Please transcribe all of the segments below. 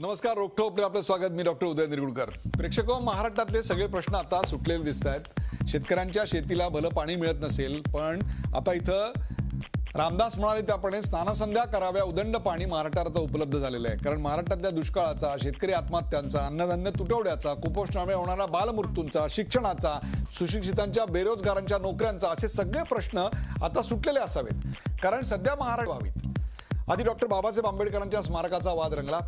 नमस्कार रोखोक आपलं स्वागत. मी डॉक्टर उदय निरगुडकर प्रेक्षक महाराष्ट्रातले सगळे प्रश्न आता सुटलेले दिसत आहेत. शेतकऱ्यांच्या शेतीला भलं पाणी मिळत नसेल पण आता इथं रामदास म्हणाले त्याप्रमाणे स्नानसंध्या कराव्या उदंड पाणी महाराष्ट्रात आता उपलब्ध झालेलं आहे. कारण महाराष्ट्रातल्या दुष्काळाचा शेतकरी आत्महत्यांचा अन्नधान्य तुटवड्याचा कुपोषणामुळे होणारा बालमृत्यूंचा शिक्षणाचा सुशिक्षितांच्या बेरोजगारांच्या नोकऱ्यांचा असे सगळे प्रश्न आता सुटलेले असावेत. कारण सध्या महाराष्ट्र व्हावीत आधी डॉक्टर बाबासाहेब आंबेडकरांच्या स्मारकाचा वाद रंगला.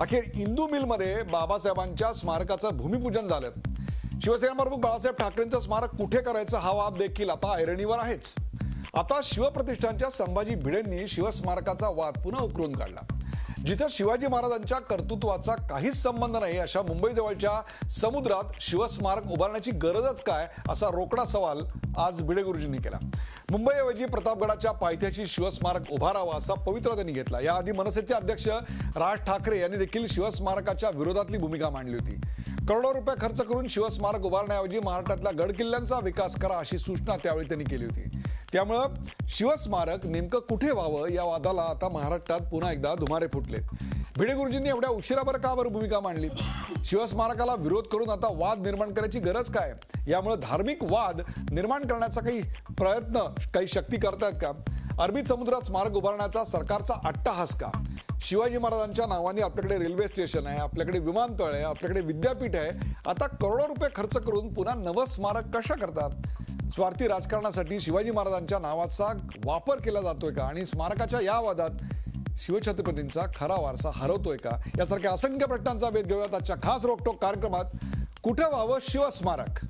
अखेर इंदू मिलमध्ये बाबासाहेबांच्या स्मारकाचं भूमिपूजन झालं. शिवसेना प्रमुख बाळासाहेब ठाकरेंचं स्मारक कुठे करायचं हा वाद देखील आता ऐरणीवर आहेच. आता शिवप्रतिष्ठानच्या संभाजी भिडेंनी शिवस्मारकाचा वाद पुन्हा उकरून काढला. जिथे शिवाजी महाराजांच्या कर्तृत्वाचा काहीच संबंध नाही अशा मुंबईजवळच्या समुद्रात शिवस्मारक उभारण्याची गरजच काय असा रोकडा सवाल आज भिडे गुरुजींनी केला. मुंबईऐवजी प्रतापगडाच्या पायथ्याशी शिवस्मारक उभारावा असा पवित्रा त्यांनी घेतला. याआधी मनसेचे अध्यक्ष राज ठाकरे यांनी देखील शिवस्मारकाच्या विरोधातली भूमिका मांडली होती. करोडो रुपये खर्च करून शिवस्मारक उभारण्याऐवजी महाराष्ट्रातल्या गड किल्ल्यांचा विकास करा अशी सूचना त्यावेळी त्यांनी केली होती. त्यामुळं शिवस्मारक नेमकं कुठे व्हावं या वादाला आता महाराष्ट्रात पुन्हा एकदा धुमारे फुटले. भिडे गुरुजींनी एवढ्या उशिराभर का बरं भूमिका मांडली? शिवस्मारकाला विरोध करून आता वाद निर्माण करायची गरज काय? यामुळे धार्मिक वाद निर्माण करण्याचा काही प्रयत्न काही शक्ती करतायत का? अरबी समुद्रात स्मारक उभारण्याचा सरकारचा अट्टाहास का? शिवाजी महाराजांच्या नावाने आपल्याकडे रेल्वे स्टेशन आहे आपल्याकडे विमानतळ आहे आपल्याकडे विद्यापीठ आहे. आता करोडो रुपये खर्च करून पुन्हा नवं स्मारक कशा करतात? स्वार्थी राजकारणासाठी शिवाजी महाराजांच्या नावाचा वापर केला जातोय का? आणि स्मारकाच्या या वादात शिवछत्रपतींचा खरा वारसा हरवतोय का? यासारख्या असंख्य प्रश्नांचा वेध घेऊयात आजच्या खास रोकटोक कार्यक्रमात. कुठं व्हावं शिवस्मारक?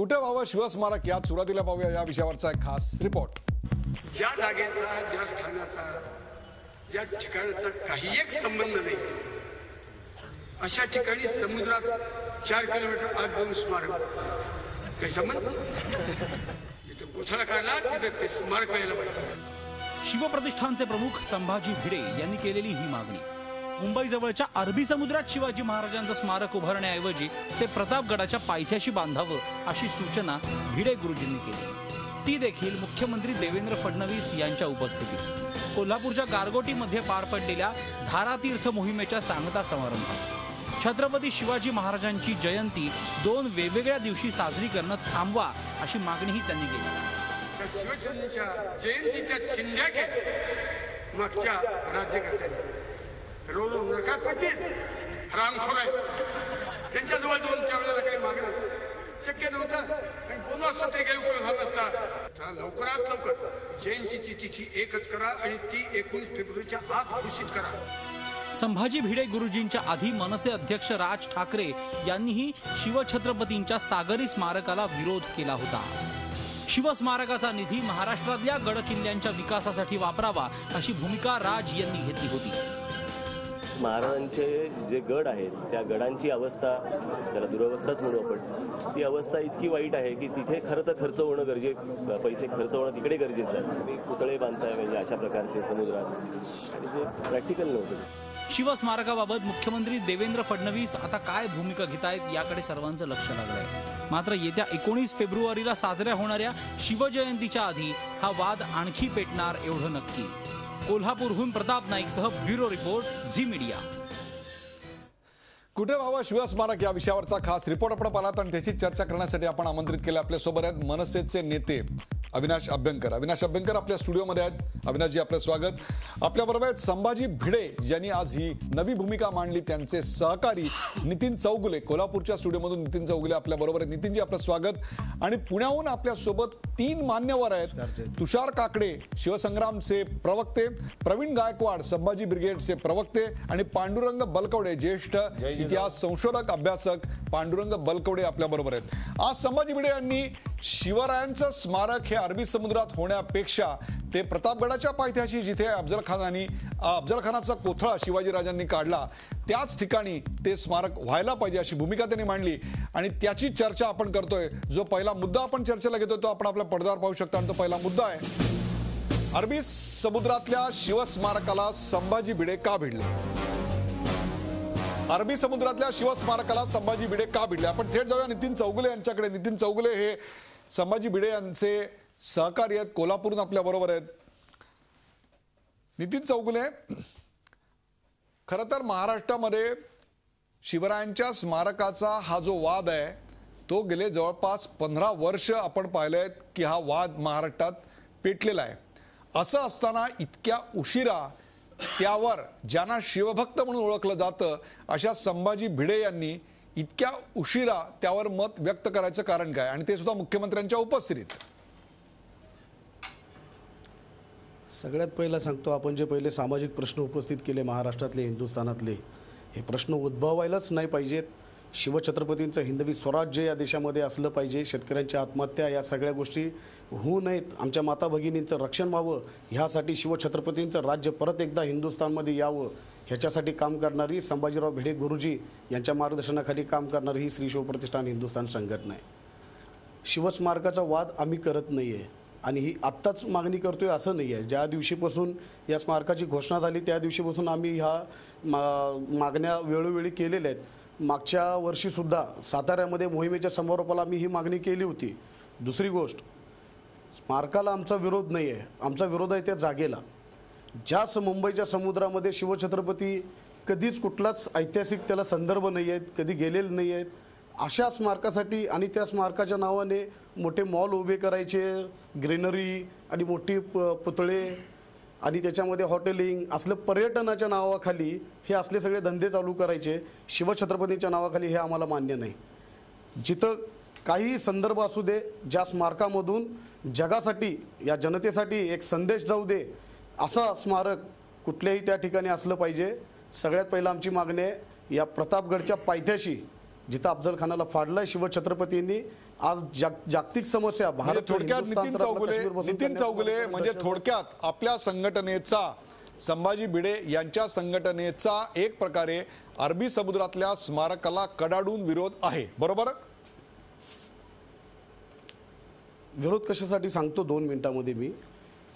कुठे व्हावं शिवस्मारक? यात सुरुवातीला पाहूया या विषयावरचा एक खास रिपोर्ट. ज्या जागेचा ज्या स्थानाचा ज्या ठिकाणाचा काही एक संबंध नाही अशा ठिकाणी समुद्रात चार किलोमीटर आत जाऊन स्मारक. काही संबंध? जिथं कोथळा काढला तिथं ते स्मारक यायला पाहिजे. शिवप्रतिष्ठानचे प्रमुख संभाजी भिडे यांनी केलेली ही मागणी. मुंबईजवळच्या अरबी समुद्रात शिवाजी महाराजांचं स्मारक उभारण्याऐवजी ते प्रतापगडाच्या पायथ्याशी बांधावं अशी सूचना भिडे गुरुजींनी केली. ती देखील मुख्यमंत्री देवेंद्र फडणवीस यांच्या उपस्थितीत. कोल्हापूरच्या गारगोटीमध्ये पार पडलेल्या धारातीर्थ मोहिमेच्या सांगता समारंभात. छत्रपती शिवाजी महाराजांची जयंती दोन वेगवेगळ्या दिवशी साजरी करणं थांबवा अशी मागणीही त्यांनी केली. जयंतीच्या चिंध्या केल्या मागच्या राज्यकर्त्यांनी. रोज नरकात पडतील रामखोर आहे. त्यांच्याजवळ जाऊन त्यावेळेला काही मागणं शक्य नव्हतं. आणि बोललो असतं ते काही उपयोग झाला असता लवकरात लवकर जयंतीची तिथी एकच करा आणि ती एकोणीस फेब्रुवारीच्या आत घोषित करा. संभाजी भिडे गुरुजींच्या आधी मनसे अध्यक्ष राज ठाकरे यांनीही शिवछत्रपतींच्या सागरी स्मारकाला विरोध केला होता. शिवस्मारकाचा निधी महाराष्ट्रातल्या गडकिल्ल्यांच्या विकासासाठी वापरावा अशी भूमिका राज यांनी घेतली होती. महाराजांचे जे गड आहेत त्या गडांची अवस्था त्याला दुरवस्थाच म्हणू आपण ती अवस्था इतकी वाईट आहे की तिथे खरं तर खर्च होणं गरजे पैसे खर्च होणं तिकडे गरजेचं आहे. पुतळे बांधताय म्हणजे अशा प्रकारचे समुद्रात. जे प्रॅक्टिकल नव्हतं. शिवस्मारकाबाबत मुख्यमंत्री देवेंद्र फडणवीस आता काय भूमिका घेत आहेत याकडे सर्वांचं लक्ष लागलंय. मात्र येत्या एकोणीस फेब्रुवारीला साजऱ्या होणाऱ्या शिवजयंतीच्या आधी हा वाद आणखी पेटणार एवढं नक्की. कोल्हापूरहून प्रताप नाईकसह ब्युरो रिपोर्ट झी मीडिया. कुठे व्हावं शिवस्मारक या विषयावरचा खास रिपोर्ट आपण पाहिलात आणि त्याची चर्चा करण्यासाठी आपण आमंत्रित केले आपल्यासोबत आहेत मनसेचे नेते अविनाश अभ्यंकर. अविनाश अभ्यंकर आपल्या स्टुडिओमध्ये आहेत. अविनाशजी आपलं स्वागत. आपल्याबरोबर आहेत संभाजी भिडे ज्यांनी आज ही नवी भूमिका मांडली. त्यांचे सहकारी नितीन चौगुले कोल्हापूरच्या स्टुडिओमधून नितीन चौगुले आपल्या बरोबर आहेत. नितीनजी आपलं स्वागत. आणि पुण्याहून आपल्यासोबत तीन मान्यवर आहेत. तुषार काकडे शिवसंग्रामचे प्रवक्ते. प्रवीण गायकवाड संभाजी ब्रिगेडचे प्रवक्ते. आणि पांडुरंग बलकवडे ज्येष्ठ इतिहास संशोधक अभ्यासक पांडुरंग बलकवडे आपल्या बरोबर आहेत. आज संभाजी भिडे यांनी शिवरायांचं स्मारक हे अरबी समुद्रात होण्यापेक्षा ते प्रतापगडाच्या पायथ्याशी जिथे अफजल खानानी अफजल खानाचा कोथळा शिवाजीराजांनी काढला त्याच ठिकाणी ते स्मारक व्हायला पाहिजे अशी भूमिका त्यांनी मांडली. आणि त्याची चर्चा आपण करतोय. जो पहिला मुद्दा आपण चर्चेला घेतोय तो आपण आपल्या पडद्यावर पाहू शकतो. आणि तो पहिला मुद्दा आहे अरबी समुद्रातल्या शिवस्मारकाला संभाजी भिडे का भिडले? अरबी समुद्रातल्या शिवस्मारकाला संभाजी भिडे का भिडले? आपण थेट जाऊया. नितीन चौगुले यांच्याकडे. नितीन चौगुले हे संभाजी भिडे यांचे सहकारी आहेत कोल्हापूरून आपल्या बरोबर आहेत. नितीन चौगुले खरं तर महाराष्ट्रामध्ये शिवरायांच्या स्मारकाचा हा जो वाद आहे तो गेले जवळपास पंधरा वर्ष आपण पाहिलंय की हा वाद महाराष्ट्रात पेटलेला आहे. असं असताना इतक्या उशिरा त्यावर ज्यांना शिवभक्त म्हणून ओळखलं जातं अशा संभाजी भिडे यांनी इतक्या उशिरा त्यावर मत व्यक्त करायचं कारण काय? आणि ते सुद्धा मुख्यमंत्र्यांच्या उपस्थितीत. सगळ्यात पहिला सांगतो आपण जे पहिले सामाजिक प्रश्न उपस्थित केले महाराष्ट्रातले हिंदुस्थानातले हे प्रश्न उद्भवायलाच नाही पाहिजेत. शिवछत्रपतींचं हिंदवी स्वराज्य या देशामध्ये असलं पाहिजे शेतकऱ्यांच्या आत्महत्या या सगळ्या गोष्टी होऊ नयेत. आमच्या माता भगिनींचं रक्षण व्हावं ह्यासाठी शिवछत्रपतींचं राज्य परत एकदा हिंदुस्थानमध्ये यावं ह्याच्यासाठी काम करणारी संभाजीराव भिडे गुरुजी यांच्या मार्गदर्शनाखाली काम करणारी ही श्री शिवप्रतिष्ठान हिंदुस्थान संघटना आहे. शिवस्मारकाचा वाद आम्ही करत नाही आहे आणि ही आत्ताच मागणी करतोय असं नाही आहे. ज्या दिवशीपासून या स्मारकाची घोषणा झाली त्या दिवशीपासून आम्ही ह्या मा मागण्या वेळोवेळी केलेल्या आहेत. मागच्या वर्षीसुद्धा साताऱ्यामध्ये मोहिमेच्या समारोपाला आम्ही ही मागणी केली होती. दुसरी गोष्ट स्मारकाला आमचा विरोध नाही आहे. आमचा विरोध आहे त्या जागेला. ज्या स मुंबईच्या समुद्रामध्ये शिवछत्रपती कधीच कुठलाच ऐतिहासिक त्याला संदर्भ नाही आहेत कधी गेलेले नाही आहेत. अशा स्मारकासाठी आणि त्या स्मारकाच्या नावाने मोठे मॉल उभे करायचे ग्रीनरी आणि मोठी प पुतळे आणि त्याच्यामध्ये हॉटेलिंग असलं पर्यटनाच्या नावाखाली हे असले सगळे धंदे चालू करायचे. शिवछत्रपतींच्या नावाखाली हे आम्हाला मान्य नाही. जिथं काही संदर्भ असू दे ज्या स्मारकामधून जगासाठी या जनतेसाठी एक संदेश जाऊ दे असा स्मारक कुठल्याही त्या ठिकाणी असलं पाहिजे. सगळ्यात पहिलं आमची मागणी आहे या प्रतापगडच्या पायथ्याशी जिथं अफजल खानाला फाडलाय शिवछत्रपतींनी. आज जाग जागतिक समस्या म्हणजे भारत थोडक्यात नितीन चौगुले नितीन चौगुले म्हणजे थोडक्यात आपल्या संघटनेचा संभाजी भिडे यांच्या संघटनेचा एक प्रकारे अरबी समुद्रातल्या स्मारकाला कडाडून विरोध आहे. बरोबर? विरोध कशासाठी सांगतो? दोन मिनिटामध्ये मी.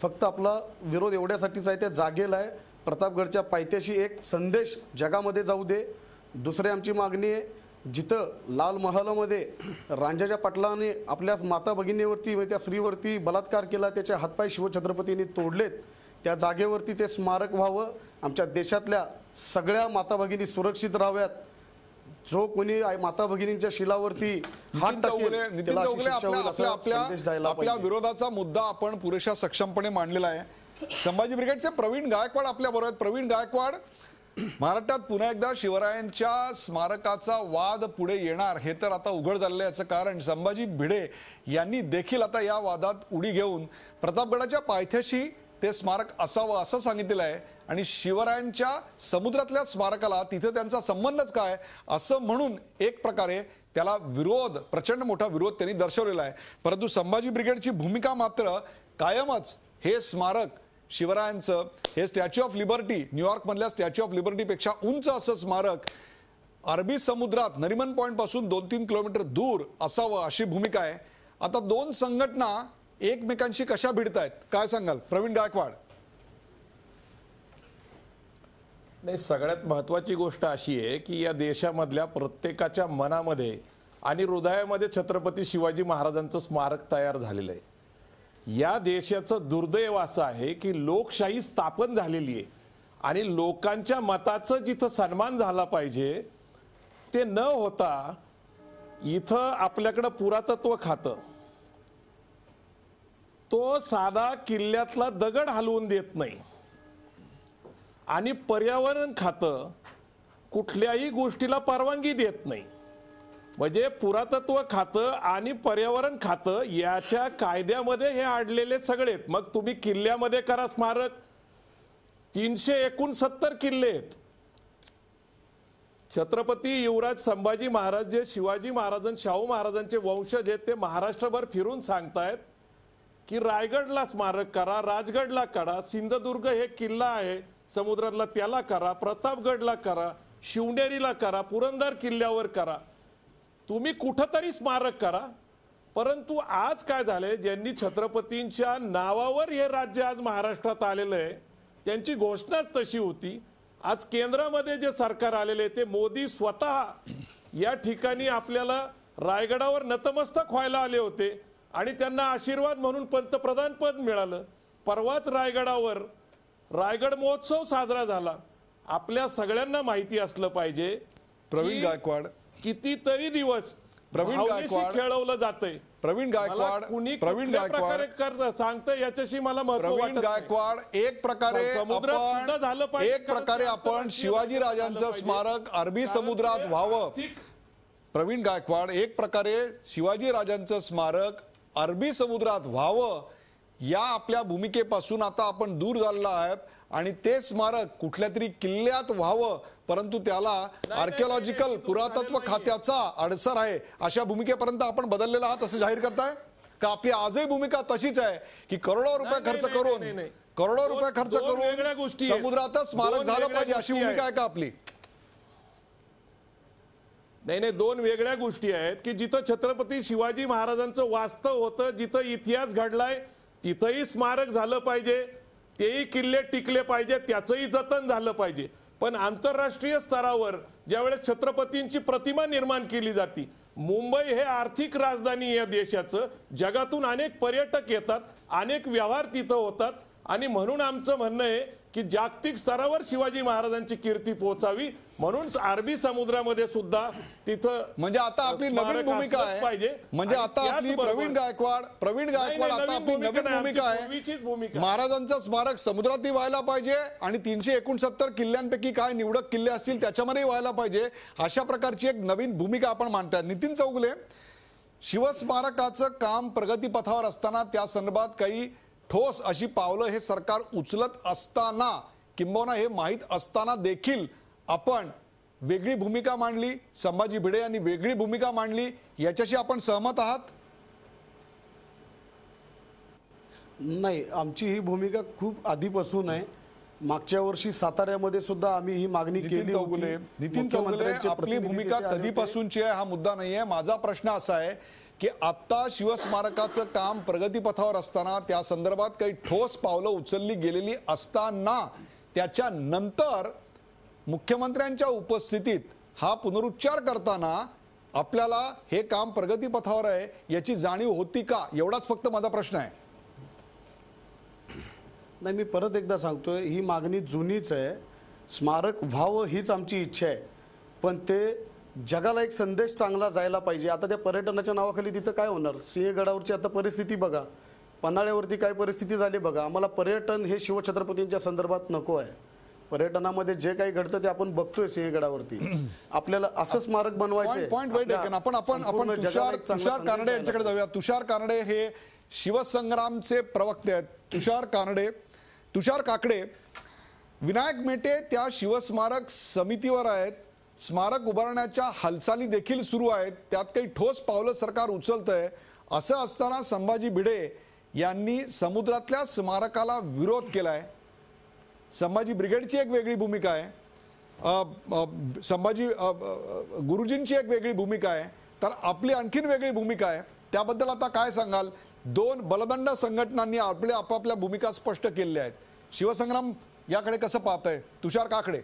फक्त आपला विरोध एवढ्यासाठीच आहे त्या जागेला आहे. प्रतापगडच्या पायथ्याशी एक संदेश जगामध्ये जाऊ दे. दुसरी आमची मागणी आहे जिथं लाल महालामध्ये रांजाच्या पाटलाने आपल्या माता भगिनीवरती म्हणजे त्या स्त्रीवरती बलात्कार केला त्याचे हातपाय शिवछत्रपतींनी तोडलेत. त्या जागेवरती ते स्मारक व्हावं. आमच्या देशातल्या सगळ्या माता भगिनी सुरक्षित राहाव्यात. जो कोणी माता भगिनींच्या शिलावरती आपल्या. विरोधाचा मुद्दा आपण पुरेशा सक्षमपणे मांडलेला आहे. संभाजी ब्रिगेडचे प्रवीण गायकवाड आपल्या बरोबर प्रवीण गायकवाड महाराष्ट्रात पुन्हा एकदा शिवरायांच्या स्मारकाचा वाद पुढे येणार हे तर आता उघड झालेलं आहे याचं कारण. संभाजी भिडे यांनी देखील आता या वादात उडी घेऊन प्रतापगडाच्या पायथ्याशी ते स्मारक असावं असं सांगितलेलं आहे आणि शिवरायांच्या समुद्रातल्या स्मारकाला तिथे त्यांचा संबंधच काय असं म्हणून एक प्रकारे त्याला विरोध प्रचंड मोठा विरोध त्यांनी दर्शवलेला आहे. परंतु संभाजी ब्रिगेडची भूमिका मात्र कायमच हे स्मारक शिवरायांचं हे Statue of Liberty New York मधल्या स्टॅच्यू ऑफ लिबर्टीपेक्षा उंच असं स्मारक अरबी समुद्रात नरिमन पॉईंटपासून दोन तीन किलोमीटर दूर असावं अशी भूमिका आहे. आता दोन संघटना एकमेकांशी कशा भिडतायत? काय सांगाल? प्रवीण गायकवाड. नाही सगळ्यात महत्वाची गोष्ट अशी आहे की या देशामधल्या प्रत्येकाच्या मनामध्ये आणि हृदयामध्ये छत्रपती शिवाजी महाराजांचं स्मारक तयार झालेलं आहे. या देशाचं दुर्दैव असं आहे की लोकशाही स्थापन झालेली आहे. आणि लोकांच्या मताचं जिथं सन्मान झाला पाहिजे ते न होता इथं आपल्याकडं पुरातत्व खातं. तो साधा किल्ल्यातला दगड हलवून देत नाही. आणि पर्यावरण खातं कुठल्याही गोष्टीला परवानगी देत नाही. म्हणजे पुरातत्व खातं आणि पर्यावरण खातं याच्या कायद्यामध्ये हे अडलेले सगळेत. मग तुम्ही किल्ल्यामध्ये करा स्मारक. तीनशे एकोणसत्तर किल्ले आहेत. छत्रपती युवराज संभाजी महाराज जे शिवाजी महाराजां शाहू महाराजांचे वंशज आहेत ते महाराष्ट्रभर फिरून सांगतायत की रायगडला स्मारक करा राजगडला करा सिंधुदुर्ग हे किल्ला आहे समुद्रातला त्याला करा प्रतापगडला करा शिवनेरीला करा पुरंदर किल्ल्यावर करा. तुम्ही कुठंतरी स्मारक करा. परंतु आज काय झालंय ज्यांनी छत्रपतींच्या नावावर हे राज्य आज महाराष्ट्रात आलेलं आहे त्यांची घोषणाच तशी होती. आज केंद्रामध्ये जे सरकार आलेले ते मोदी स्वतः या ठिकाणी आपल्याला रायगडावर नतमस्तक व्हायला आले होते आणि त्यांना आशीर्वाद म्हणून पंतप्रधान पद मिळालं. परवाच रायगडावर रायगड महोत्सव साजरा झाला. आपल्या सगळ्यांना माहिती असलं पाहिजे प्रवीण गायकवाड कितीतरी दिवस प्रवीण गायकवाड. खेळवलं जातंय प्रवीण गायकवाड कुणी प्रवीण गायकवाड सांगतं याच्याशी मला प्रवीण. गायकवाड एक प्रकारे झालं. एक प्रकारे आपण शिवाजी राजांचं. स्मारक अरबी समुद्रात व्हावं प्रवीण गायकवाड एक प्रकारे शिवाजी राजांचं स्मारक अरबी समुद्रात व्हावं या आपल्या भूमिकेपासून आता आपण दूर झालेलो आहात आणि ते स्मारक कुठल्या तरी किल्ल्यात व्हावं परंतु त्याला आर्किओलॉजिकल पुरातत्व. खात्याचा अडसर आहे अशा भूमिकेपर्यंत आपण बदललेला आहात असं जाहीर करताय का आपली आजही भूमिका तशीच आहे की करोडो रुपये खर्च करून. करोडो रुपये खर्च करून गोष्टी. समुद्रातच स्मारक झालं पाहिजे अशी भूमिका आहे. का आपली नाही नाही दोन वेगळ्या गोष्टी आहेत की जिथं छत्रपती शिवाजी महाराजांचं वास्तव होतं जिथं इतिहास घडलाय तिथंही स्मारक झालं पाहिजे तेही किल्ले टिकले पाहिजे त्याचंही जतन झालं पाहिजे. पण आंतरराष्ट्रीय स्तरावर ज्यावेळेस छत्रपतींची प्रतिमा निर्माण केली जाते मुंबई हे आर्थिक राजधानी या देशाचं जगातून अनेक पर्यटक येतात अनेक व्यवहार तिथं होतात आणि म्हणून आमचं म्हणणं आहे की जागतिक स्तरावर शिवाजी महाराजांची कीर्ती पोहोचावी. म्हणून अरबी समुद्रामध्ये सुद्धा तिथं म्हणजे आता आपली नवीन भूमिका आहे. पाहिजे. म्हणजे आता आपली प्रवीण गायकवाड प्रवीण गायकवाड आता आपली नवीन भूमिका आहे. महाराजांचं स्मारक समुद्रातही व्हायला पाहिजे आणि तीनशे एकोणसत्तर किल्ल्यांपैकी काय निवडक किल्ले असतील त्याच्यामध्ये व्हायला पाहिजे. अशा प्रकारची एक नवीन भूमिका आपण मांडताय नितीन चौगुले शिवस्मारकाचं काम प्रगतीपथावर असताना त्या संदर्भात काही ठोस अशी पावलं हे सरकार उचलत असताना किंबहुना हे माहीत असताना देखील आपण वेगळी भूमिका मांडली संभाजी भिडे यांनी वेगळी भूमिका मांडली याच्याशी आपण सहमत आहात? नाही आमची ही भूमिका खूप आधीपासून आहे. मागच्या वर्षी साताऱ्यामध्ये सुद्धा आम्ही ही मागणी केली चौगुले नितीन चौगुले आपली भूमिका. कधीपासूनची आहे हा मुद्दा नाहीये. माझा प्रश्न असा आहे की आत्ता शिवस्मारकाचं काम प्रगतीपथावर असताना त्या संदर्भात काही ठोस पावलं उचलली गेलेली असताना त्याच्यानंतर मुख्यमंत्र्यांच्या उपस्थितीत हा पुनरुच्चार करताना आपल्याला हे काम प्रगतीपथावर आहे याची जाणीव होती का? एवढाच फक्त माझा प्रश्न आहे. नाही मी परत एकदा सांगतोय ही मागणी जुनीच आहे. स्मारक व्हावं हीच आमची इच्छा आहे. पण ते जगाला एक संदेश चांगला जायला पाहिजे. आता त्या पर्यटनाच्या नावाखाली तिथं काय होणार? सिंहगडावरची आता परिस्थिती बघा. पन्हाळ्यावरती काय परिस्थिती झाली बघा. आम्हाला पर्यटन हे शिवछत्रपतींच्या संदर्भात नको आहे. पर्यटनामध्ये जे काही घडतं ते आपण बघतोय सिंहगडावरती. आपल्याला असं स्मारक बनवायचं आपण आपण आपण तुषार तुषार कानडे यांच्याकडे जाऊया. तुषार कानडे हे शिवसंग्रामचे प्रवक्ते आहेत. तुषार कानडे तुषार काकडे. विनायक मेटे त्या शिवस्मारक समितीवर आहेत. स्मारक उभारण्याच्या हालचाली देखील सुरू आहेत. त्यात काही ठोस पावलं सरकार उचलत आहे असं असताना संभाजी भिडे यांनी समुद्रातल्या स्मारकाला विरोध केलाय. संभाजी ब्रिगेडची एक वेगळी भूमिका आहे. संभाजी गुरुजींची एक वेगळी भूमिका आहे. तर आपली आणखीन वेगळी भूमिका आहे. त्याबद्दल आता काय सांगाल? दोन बलदंड संघटनांनी आपल्या आपापल्या भूमिका स्पष्ट केलेल्या आहेत. शिवसंग्राम याकडे कसं पाहत आहे तुषार काकडे.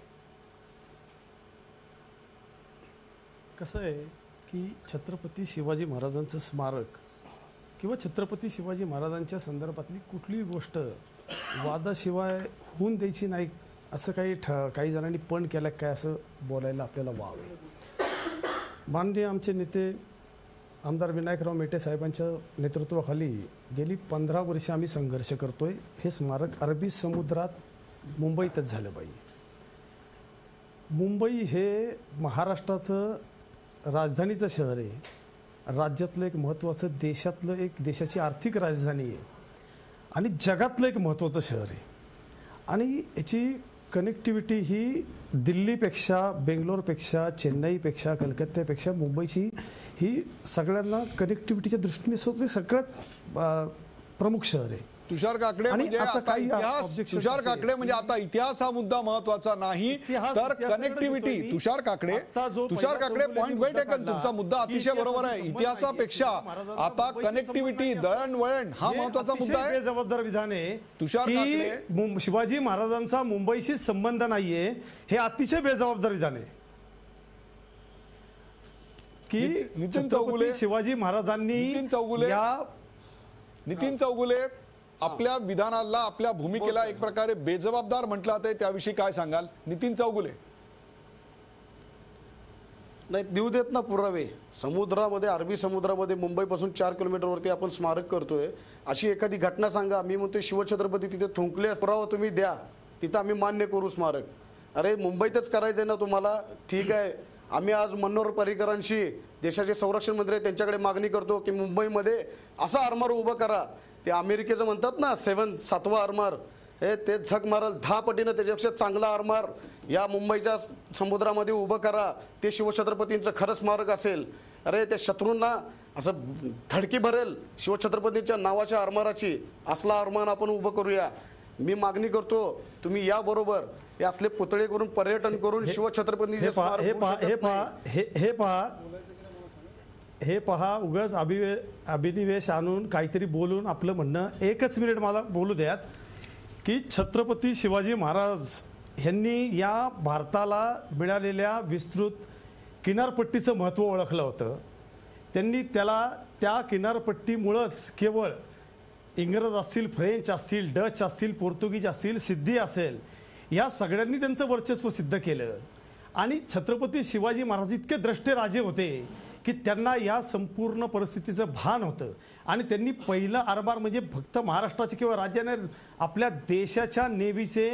कसं आहे की छत्रपती शिवाजी महाराजांचं स्मारक किंवा छत्रपती शिवाजी महाराजांच्या संदर्भातली कुठलीही गोष्ट वादाशिवाय होऊन द्यायची नाही असं काही ठ काही जणांनी पण केलं काय असं बोलायला आपल्याला वाव आहे. माननीय आमचे नेते आमदार विनायकराव मेटे साहेबांच्या नेतृत्वाखाली गेली पंधरा वर्षे आम्ही संघर्ष करतोय. हे स्मारक अरबी समुद्रात मुंबईतच झालं पाहिजे मुंबई हे महाराष्ट्राचं राजधानीचं शहर आहे. राज्यातलं एक महत्त्वाचं देशातलं एक देशाची आर्थिक राजधानी आहे. आणि जगातलं एक महत्त्वाचं शहर आहे. आणि याची कनेक्टिव्हिटी ही दिल्लीपेक्षा बेंगलोरपेक्षा चेन्नईपेक्षा कलकत्त्यापेक्षा मुंबईची ही सगळ्यांना कनेक्टिव्हिटीच्या दृष्टीने सुद्धा सगळ्यात प्रमुख शहर आहे. तुषार काकडे म्हणजे आता इतिहास तुषार काकडे म्हणजे आता इतिहास हा मुद्दा महत्त्वाचा नाही तर connectivity. Tushar Kakade Tushar Kakade point well taken तुमचा मुद्दा अतिशय बरोबर आहे. इतिहासापेक्षा आता कनेक्टिव्हिटी दळणवळण हा महत्त्वाचा मुद्दा आहे. बेजबाबदार विधान आहे तुषार काकडे- शिवाजी महाराजांचा मुंबईशी संबंध नाहीये हे अतिशय बेजबाबदार विधान आहे. की नितीन- चौगुले- शिवाजी महाराजांनी नितीन चौगुले- नितीन चौगुले आपल्या विधानाला आपल्या भूमिकेला एक प्रकारे बेजबाबदार म्हटलं जाते त्याविषयी काय सांगाल? नितीन चौगुले. नाही देऊ देत ना पुरावे. समुद्रामध्ये अरबी समुद्रामध्ये मुंबईपासून चार किलोमीटरवरती आपण स्मारक करतोय. अशी एखादी घटना सांगा. मी म्हणतोय शिवछत्रपती तिथे थुंकले पुरावा तुम्ही द्या. तिथं आम्ही मान्य करू स्मारक. अरे मुंबईतच करायचंय ना तुम्हाला? ठीक आहे. आम्ही आज मनोहर पर्रिकरांशी देशाचे संरक्षण मंत्री त्यांच्याकडे मागणी करतो की मुंबईमध्ये असा आरमार उभं करा. ते अमेरिकेचं म्हणतात ना सेवन सातवा आरमार हे ते झक मारल दहा पटीनं त्याच्यापेक्षा चांगला आरमार या मुंबईच्या समुद्रामध्ये उभं करा. ते शिवछत्रपतींचं खरं स्मारक असेल. अरे ते शत्रूंना असं धडकी भरेल शिवछत्रपतींच्या नावाच्या आरमाराची असला आरमान आपण उभं करूया. मी मागणी करतो तुम्ही या बरोबर हे असले पुतळे करून पर्यटन करून शिवछत्रपतींचे हे पहा हे पहा. हे हे पहा. हे पहा उगाच अभिवे अभिनिवेश आणून काहीतरी बोलून आपलं म्हणणं एकच मिनिट मला बोलू द्यात की छत्रपती शिवाजी महाराज यांनी या भारताला मिळालेल्या विस्तृत किनारपट्टीचं महत्त्व ओळखलं होतं. त्यांनी त्याला त्या किनारपट्टीमुळंच केवळ इंग्रज असतील फ्रेंच असतील डच असतील पोर्तुगीज असतील सिद्धी असेल या सगळ्यांनी त्यांचं वर्चस्व सिद्ध केलं. आणि छत्रपती शिवाजी महाराज इतके द्रष्टे राजे होते की त्यांना या संपूर्ण परिस्थितीचं भान होतं. आणि त्यांनी पहिलं आरमार म्हणजे फक्त महाराष्ट्राचे किंवा राज्याने आपल्या देशाच्या नेव्हीचे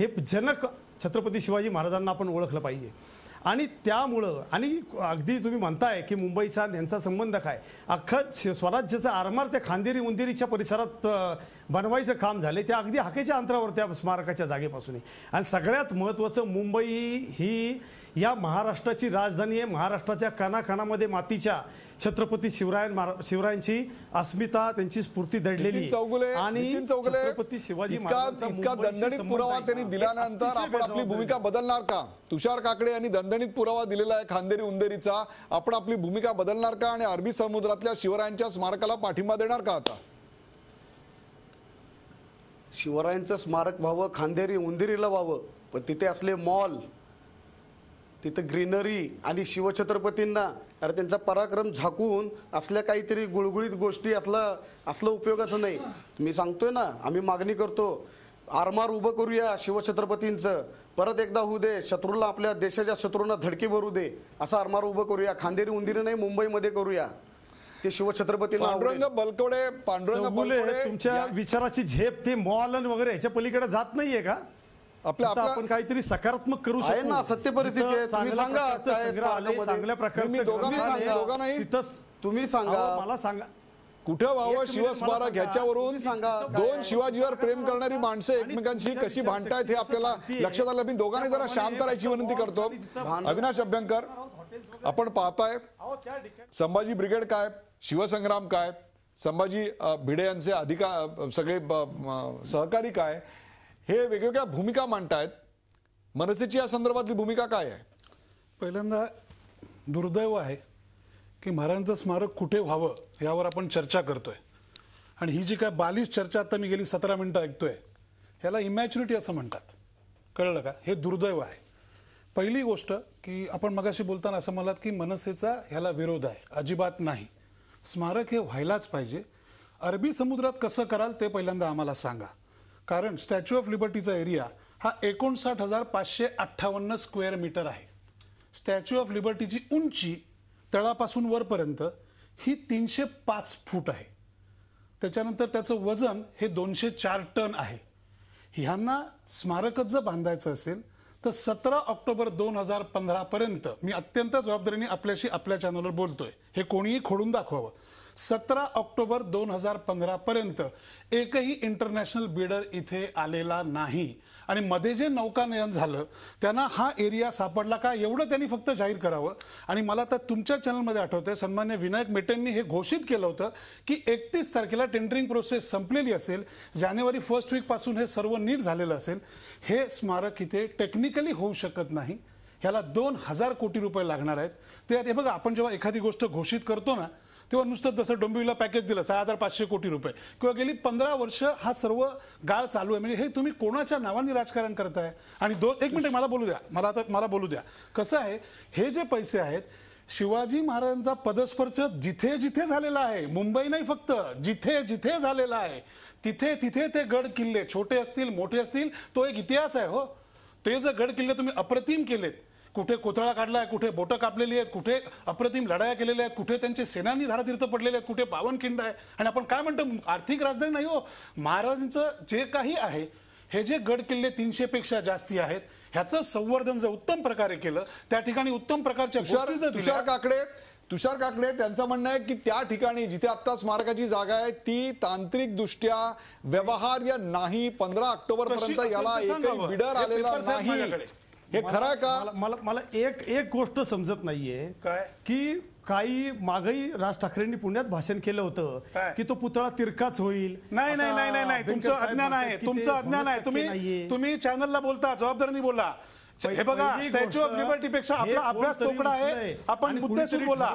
हे जनक छत्रपती शिवाजी महाराजांना आपण ओळखलं पाहिजे. आणि त्यामुळं आणि अगदी तुम्ही म्हणताय की मुंबईचा यांचा संबंध काय? अख्खं स्वराज्याचा आरमार त्या खांदेरी उंदेरीच्या परिसरात बनवायचं काम झाले त्या अगदी हाकेच्या अंतरावर त्या स्मारकाच्या जागेपासून आणि सगळ्यात महत्त्वाचं मुंबई ही या महाराष्ट्राची राजधानी आहे. महाराष्ट्राच्या कानाकानामध्ये मातीच्या छत्रपती शिवराय शिवरायांची अस्मिता त्यांची स्फूर्ती दडलेली आणि छत्रपती शिवाजी दणदणीत पुरावा. त्यांनी दिल्यानंतर आपण आपली भूमिका बदलणार का? तुषार काकडे यांनी दणदणीत पुरावा दिलेला आहे खांदेरी उंदेरीचा. आपण आपली भूमिका बदलणार का आणि अरबी समुद्रातल्या शिवरायांच्या स्मारकाला पाठिंबा देणार का आता? शिवरायांचं स्मारक व्हावं खांदेरी उंदिरीला व्हावं पण तिथे असले मॉल तिथं ग्रीनरी आणि शिवछत्रपतींना अरे त्यांचा पराक्रम झाकून असल्या काहीतरी गुळगुळीत गोष्टी असला असलं उपयोगाचं नाही. मी सांगतोय ना आम्ही मागणी करतो आरमार उभं करूया शिवछत्रपतींचं. परत एकदा होऊ दे शत्रूला आपल्या देशाच्या शत्रूंना धडकी भरू दे असं आरमार उभं करूया. खांदेरी उंदिरी नाही मुंबईमध्ये करूया. ते शिवछत्रपतींना पांडुरंग. बलकवडे पांडुरंग तुमच्या विचाराची झेप ते मॉल आणि वगैरे ह्याच्या पलीकडे जात नाहीये का? आपल्या आपण काहीतरी सकारात्मक करू आहे शकू ना, सत्य परिस्थिती आहे. तुम्ही सांगा काय स्मारकामध्ये. चांगल्या प्रकारचं मी दोघांना सांगा, दोघांनाही. तुम्ही सांगा मला सांगा कुठं व्हावं एक मला शिवस्मारक सांगा. ह्याच्यावरून तुम्ही सांगा, दोन? शिवाजीवर प्रेम करणारी माणसं आणि एकमेकांशी तुमच्या कशी भांडतायत हे आपल्याला. लक्षात आलं मी दोघांनी जरा शांत राहायची विनंती करतो अविनाश अभ्यंकर आपण पाहताय संभाजी ब्रिगेड काय शिवसंग्राम काय संभाजी अ, भिडे यांचे अधिकार सगळे ब- म, सहकारी काय हे वेगवेगळ्या भूमिका मांडतायत. मनसेची या संदर्भातली भूमिका काय आहे? पहिल्यांदा दुर्दैव आहे की महाराजांचं स्मारक कुठे व्हावं यावर आपण चर्चा करतोय. आणि ही जी काय बालिश चर्चा आता मी गेली सतरा मिनिटं ऐकतोय ह्याला इमॅच्युरिटी असं म्हणतात. कळलं का? हे दुर्दैव आहे. पहिली गोष्ट की आपण मगाशी बोलताना असं म्हणालात की मनसेचा ह्याला विरोध आहे. अजिबात नाही. स्मारक हे व्हायलाच पाहिजे. अरबी समुद्रात कसं कराल ते पहिल्यांदा आम्हाला सांगा. कारण स्टॅच्यू ऑफ लिबर्टीचा एरिया हा एकोणसाठ हजार पाचशे अठ्ठावन्न स्क्वेअर मीटर आहे. स्टॅच्यू ऑफ लिबर्टीची उंची तळापासून वरपर्यंत ही तीनशे पाच फूट आहे. त्याच्यानंतर त्याचं वजन हे दोनशे चार टन आहे. ह्यांना स्मारकच जर बांधायचं असेल तर सतरा ऑक्टोबर दोन हजार पंधरापर्यंत मी अत्यंत जबाबदारीने आपल्याशी आपल्या चॅनलवर बोलतोय. हे कोणीही खोडून दाखवावं. सतरा ऑक्टोबर दोन हजार पंधरा पर्यंत एकही इंटरनॅशनल बिडर इथे आलेला नाही. आणि मध्ये जे नौकानयन झालं त्यांना हा एरिया सापडला का एवढं त्यांनी फक्त जाहीर करावं. आणि मला तर तुमच्या चॅनलमध्ये आठवतंय सन्मान्य विनायक मेटेंनी हे घोषित केलं होतं की एकतीस तारखेला टेंडरिंग प्रोसेस संपलेली असेल जानेवारी फर्स्ट वीकपासून हे सर्व नीट झालेलं असेल. हे स्मारक इथे टेक्निकली होऊ शकत नाही. ह्याला दोन हजार कोटी रुपये लागणार आहेत. ते हे बघा आपण जेव्हा एखादी गोष्ट घोषित करतो ना तेव्हा नुसतं जसं डोंबिवलीला पॅकेज दिलं सहा हजार पाचशे कोटी रुपये. किंवा गेली पंधरा वर्ष हा सर्व गाळ चालू आहे. म्हणजे हे तुम्ही कोणाच्या नावाने राजकारण करताय? आणि दोन एक मिनिट मला बोलू द्या. मला आता मला बोलू द्या. कसं आहे हे जे पैसे आहेत शिवाजी महाराजांचा पदस्पर्श जिथे जिथे झालेला आहे मुंबई नाही फक्त जिथे जिथे झालेला आहे तिथे तिथे ते गड किल्ले छोटे असतील मोठे असतील तो एक इतिहास आहे हो. ते जर गड किल्ले तुम्ही अप्रतिम केलेत कुठे कोथळा काढलाय कुठे बोटं कापलेली आहेत कुठे अप्रतिम लढाया केलेल्या आहेत कुठे त्यांचे सेनानी धारातीर्थ पडलेले आहेत कुठे पावनखिंड आहे आणि आपण काय म्हणतो आर्थिक राजधानी नाही हो महाराजांचं जे काही आहे हे जे गड किल्ले तीनशे पेक्षा जास्ती आहेत ह्याचं संवर्धन जर उत्तम प्रकारे केलं त्या ठिकाणी उत्तम प्रकारच्या तुषार काकडे तुषार काकडे त्यांचं म्हणणं आहे की त्या ठिकाणी जिथे आता स्मारकाची जागा आहे ती तांत्रिक दृष्ट्या व्यवहार्य नाही पंधरा ऑक्टोबर पर्यंत याला. बिडर आलेला नाही. हे खरं आहे का मला मला मला एक एक गोष्ट समजत नाहीये काय? की काही मागही राज ठाकरेंनी पुण्यात भाषण केलं होतं काय? की तो पुतळा तिरकाच होईल नाही नाही आता नाही नाही नाही तुमचं साहेब अज्ञान म्हणतात आहे की ते तुमचं अज्ञान आहे तुम्ही नाहीये. तुम्ही चॅनलला बोलता जबाबदारीने बोला हे बघा स्टॅच्यू ऑफ गोष्ट, लिबर्टी पेक्षा आपला अभ्यास तोकडा आहे. आपण कुणीतरी बोला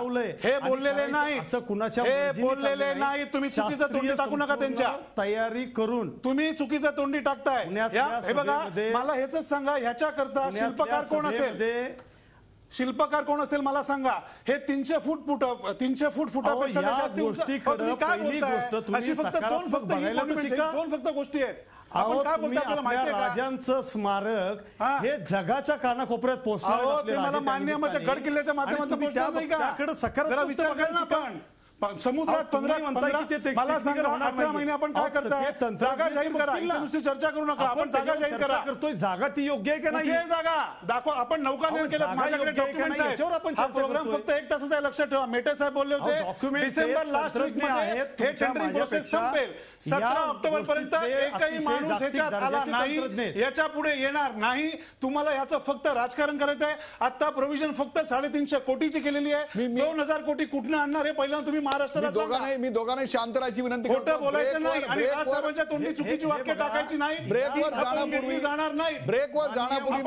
हे बोललेले नाही असं कुणाच्या हे बोललेले नाही तुम्ही चुकीचं तोंडी टाकू नका त्यांच्या. तयारी करून तुम्ही चुकीचं तोंडी टाकताय. हे बघा मला हेच सांगा. ह्याच्या करता शिल्पकार कोण असेल? शिल्पकार कोण असेल मला सांगा. हे तीनशे फूट फुट तीनशे फूट फुटापेक्षा जास्ती तुम्ही काय बोलताय? गोष्ट अशी फक्त दोन फक्त. दोन फक्त गोष्टी आहेत. आपण काय बोलतोय आपल्याला का? राजांचं स्मारक हा. जगाच्या कानाकोपऱ्यात ते मला मान्य गड किल्ल्याच्या माध्यमातून त्याकडे सकारात्मक विचार करा ना आपण. समुद्रात पंधरा पंधरा मला सांगा अकरा. महिने आपण काय अहो, ते करताय तंत्रज्ञ जागा जाहीर करा. नुसती चर्चा करू नका. आपण जागा जाहीर करा. करतोय. जागा ती योग्य आहे का नाही जागा दाखवा. आपण नौकानयन अहो, केलं माझ्याकडे? याच्यावर आपण प्रोग्राम. फक्त एक तासाचा लक्षात ठेवा. मेटे साहेब बोलले होते. डिसेंबर लास्ट वीकमध्ये हे टेंडरिंग प्रोसेस संपेल. सतरा ऑक्टोबर पर्यंत एकही माणूस ह्याच्यात आला नाही. याच्यापुढे येणार नाही. तुम्हाला याचं फक्त राजकारण करायचं आहे आता प्रोव्हिजन फक्त साडेतीनशे कोटीची केलेली आहे. दोन हजार कोटी कुठनं आणणार हे पहिल्यांदा तुम्ही महाराष्ट्राला. दोघांनाही मी दोघांनाही शांत राहायची विनंती खोटं करतो. बोलायचं नाही आणि राजसाहेबांच्या तोंडी चुकीची वाक्य टाकायची नाही. ब्रेकवर जाण्यापूर्वी जाणार नाही. ब्रेकवर जाण्यापूर्वी.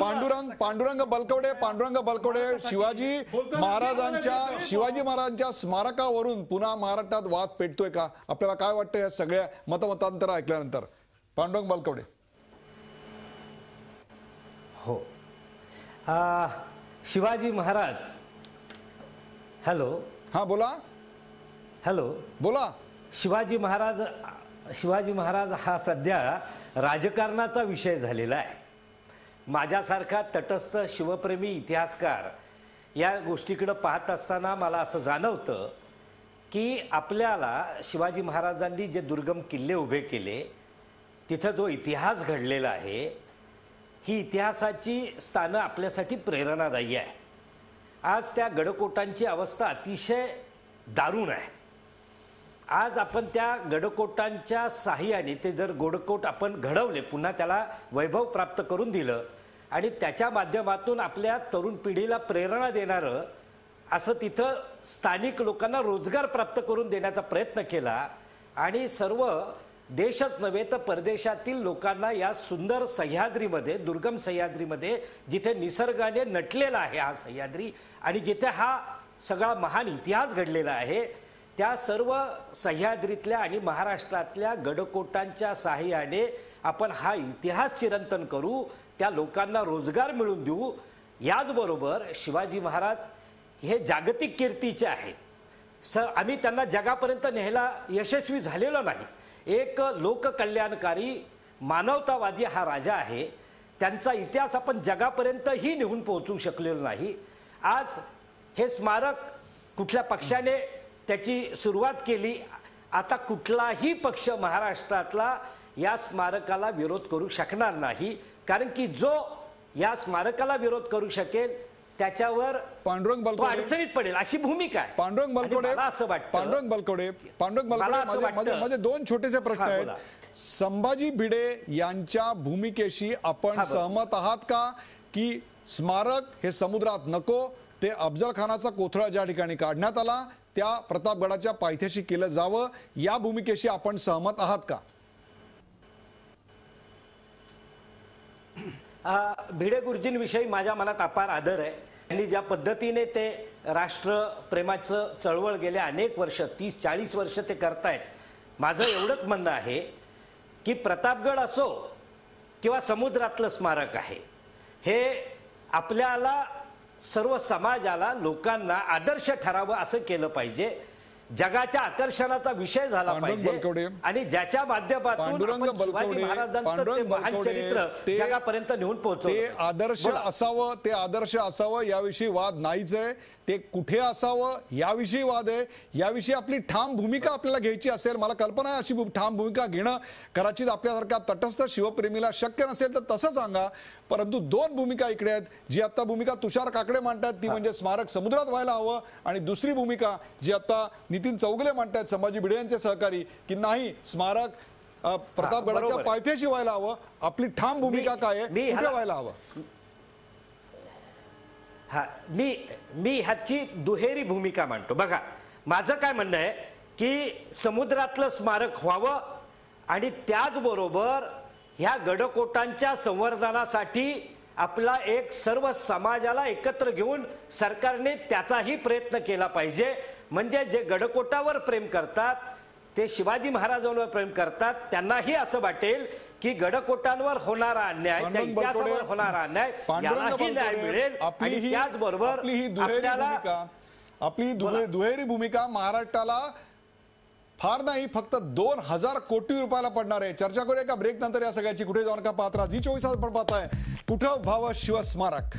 पांडुरंग पांडुरंग बलकवडे पांडुरंग बलकवडे शिवाजी महाराजांच्या शिवाजी महाराजांच्या स्मारकावरून पुन्हा महाराष्ट्रात वाद पेटतोय का? आपल्याला काय वाटतं या सगळ्या मतमतांतर ऐकल्यानंतर? पांडुरंग बलकवडे. हो. आ, शिवाजी महाराज हॅलो. हा बोला. हॅलो. बोला. शिवाजी महाराज शिवाजी महाराज हा सध्या राजकारणाचा विषय झालेला आहे. माझ्यासारखा तटस्थ शिवप्रेमी इतिहासकार या गोष्टीकडे पाहत असताना मला असं जाणवतं की आपल्याला शिवाजी महाराजांनी जे दुर्गम किल्ले उभे केले तिथं जो इतिहास घडलेला आहे ही इतिहासाची स्थानं आपल्यासाठी प्रेरणादायी आहे. आज त्या गडकोटांची अवस्था अतिशय दारुण आहे. आज आपण त्या गडकोटांच्या साह्याने ते जर गोडकोट आपण घडवले पुन्हा त्याला वैभव प्राप्त करून दिलं आणि त्याच्या माध्यमातून आपल्या तरुण पिढीला प्रेरणा देणारं असं तिथं स्थानिक लोकांना रोजगार प्राप्त करून देण्याचा प्रयत्न केला आणि सर्व देशच नव्हे तर परदेशातील लोकांना या सुंदर सह्याद्रीमध्ये दुर्गम सह्याद्रीमध्ये जिथे निसर्गाने नटलेला आहे हा सह्याद्री आणि जिथे हा सगळा महान इतिहास घडलेला आहे त्या सर्व सह्याद्रीतल्या आणि महाराष्ट्रातल्या गडकोटांच्या साह्याने आपण हा इतिहास चिरंतन करू त्या लोकांना रोजगार मिळवून देऊ. याचबरोबर शिवाजी महाराज हे जागतिक कीर्तीचे आहेत. स आम्ही त्यांना जगापर्यंत न्यायला यशस्वी झालेलो नाही. एक लोककल्याणकारी मानवतावादी हा राजा आहे. त्यांचा इतिहास आपण जगापर्यंतही निघून पोहोचू शकलेलो नाही. आज हे स्मारक कुठल्या पक्षाने त्याची सुरुवात केली आता कुठलाही पक्ष महाराष्ट्रातला या स्मारकाला विरोध करू शकणार नाही. कारण की जो या स्मारकाला विरोध करू शकेल त्याच्यावर पांडुरंग तो बलकवडे अडचणीत पडेल अशी भूमिका आहे. पांडुरंग मला असं वाटतं पांडुरंग बलकवडे पांडुरंग असं माझे माझे दोन छोटेसे प्रश्न आहेत. संभाजी भिडे यांच्या भूमिकेशी आपण. सहमत आहात का? की स्मारक हे समुद्रात नको ते अफजल खानाचा कोथळा ज्या ठिकाणी काढण्यात आला त्या प्रतापगडाच्या पायथ्याशी केलं जावं या भूमिकेशी आपण सहमत आहात का? भिडे गुरुजींविषयी माझ्या मनात अपार आदर आहे. त्यांनी ज्या पद्धतीने ते राष्ट्रप्रेमाचं चळवळ गेल्या अनेक वर्ष तीस चाळीस वर्ष ते करतायत माझं एवढंच म्हणणं आहे की प्रतापगड असो किंवा समुद्रातलं स्मारक आहे हे आपल्याला सर्व समाजाला लोकांना आदर्श ठरावं असं केलं पाहिजे. जगाच्या आकर्षणाचा विषय झाला. पाहिजे आणि ज्याच्या माध्यमातून शिवाजी महाराजांचं चरित्र जगापर्यंत नेऊन ते पोहोचवलं आदर्श. असावं ते आदर्श असावं याविषयी वाद नाहीच आहे ते कुठे असावं? याविषयी वाद आहे. याविषयी आपली ठाम भूमिका आपल्याला घ्यायची असेल मला कल्पना आहे अशी ठाम भूमिका घेणं कदाचित आपल्यासारख्या तटस्थ शिवप्रेमीला शक्य नसेल तर तसं सांगा. परंतु दोन भूमिका इकडे आहेत. जी आता भूमिका तुषार काकडे मांडतात ती म्हणजे स्मारक समुद्रात व्हायला हवं. आणि दुसरी भूमिका जी आता नितीन चौगले मांडतात संभाजी भिडे यांचे सहकारी की नाही स्मारक प्रतापगडाच्या. पायथ्याशी व्हायला हवं. आपली ठाम भूमिका काय आहे? व्हायला हवं? हा मी मी ह्याची दुहेरी भूमिका मांडतो. बघा माझं काय म्हणणं आहे की समुद्रातलं स्मारक व्हावं आणि त्याचबरोबर ह्या गडकोटांच्या संवर्धनासाठी आपला एक सर्व समाजाला एकत्र घेऊन सरकारने त्याचाही प्रयत्न केला पाहिजे. म्हणजे जे गडकोटावर प्रेम करतात ते शिवाजी महाराजांवर प्रेम करतात त्यांनाही असं वाटेल की गडकोटांवर होणारा अन्याय त्या पांडुरंग बलकवडे, इतिहासावर होणारा अन्याय यालाही न्याय मिळेल. आणि त्याचबरोबर आपली ही दुहेरी आपल्याला भूमिका आपली. दुहेरी भूमिका महाराष्ट्राला फार नाही फक्त दोन हजार कोटी रुपयाला पडणार आहे. चर्चा करूया का? ब्रेक नंतर या सगळ्याची. कुठे जाऊन का पात्रा? जी चोवीस तास आपण पाहताय. कुठं व्हावं शिवस्मारक?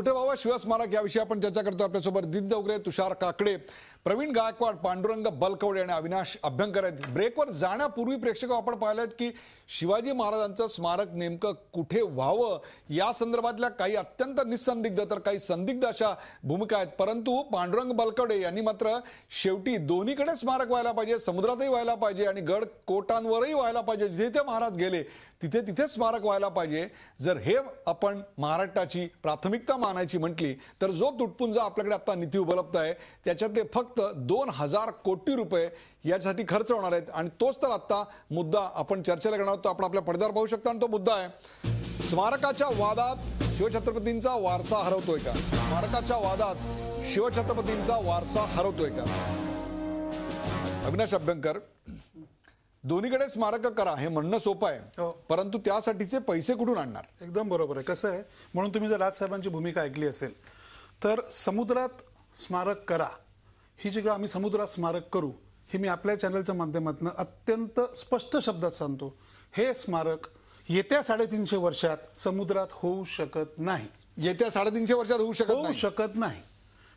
कुठे व्हावं शिवस्मारक याविषयी आपण चर्चा करतो. आपल्यासोबत दिद चौगरे तुषार काकडे प्रवीण गायकवाड पांडुरंग बलकवडे आणि अविनाश अभ्यंकर आहेत. ब्रेकवर जाण्यापूर्वी प्रेक्षक आपण पाहिलेत की शिवाजी महाराजांचं स्मारक नेमकं कुठे व्हावं? या संदर्भातल्या काही अत्यंत निसंदिग्ध तर काही संदिग्ध अशा भूमिका आहेत. परंतु पांडुरंग बलकवडे यांनी मात्र शेवटी दोन्हीकडे स्मारक व्हायला पाहिजे समुद्रातही व्हायला पाहिजे आणि गड कोटांवरही व्हायला पाहिजे जिथे ते महाराज गेले. तिथे तिथे स्मारक व्हायला पाहिजे. जर हे आपण महाराष्ट्राची प्राथमिकता मानायची म्हटली तर जो तुटपुंजा आपल्याकडे आता निधी उपलब्ध आहे त्याच्यातले फक्त दोन हजार कोटी रुपये यासाठी खर्च होणार आहेत. आणि तोच तर आत्ता मुद्दा आपण चर्चेला करणार आहोत. तो आपण आपल्या पडद्यावर पाहू शकतो आणि तो मुद्दा आहे स्मारकाच्या वादात शिवछत्रपतींचा वारसा हरवतोय का? स्मारकाच्या वादात शिवछत्रपतींचा वारसा हरवतोय का? अविनाश अभ्यंकर दोन्हीकडे स्मारक करा हे म्हणणं सोपं आहे. हो. परंतु त्यासाठीचे पैसे कुठून आणणार? एकदम बरोबर आहे. कसं आहे म्हणून तुम्ही जर राजसाहेबांची भूमिका ऐकली असेल तर समुद्रात स्मारक करा. ही जी आम्ही समुद्रात स्मारक करू हे मी आपल्या चॅनलच्या माध्यमातून अत्यंत स्पष्ट शब्दात सांगतो. हे स्मारक येत्या साडेतीनशे वर्षात समुद्रात होऊ शकत नाही. येत्या साडेतीनशे वर्षात होऊ शकत होऊ शकत नाही.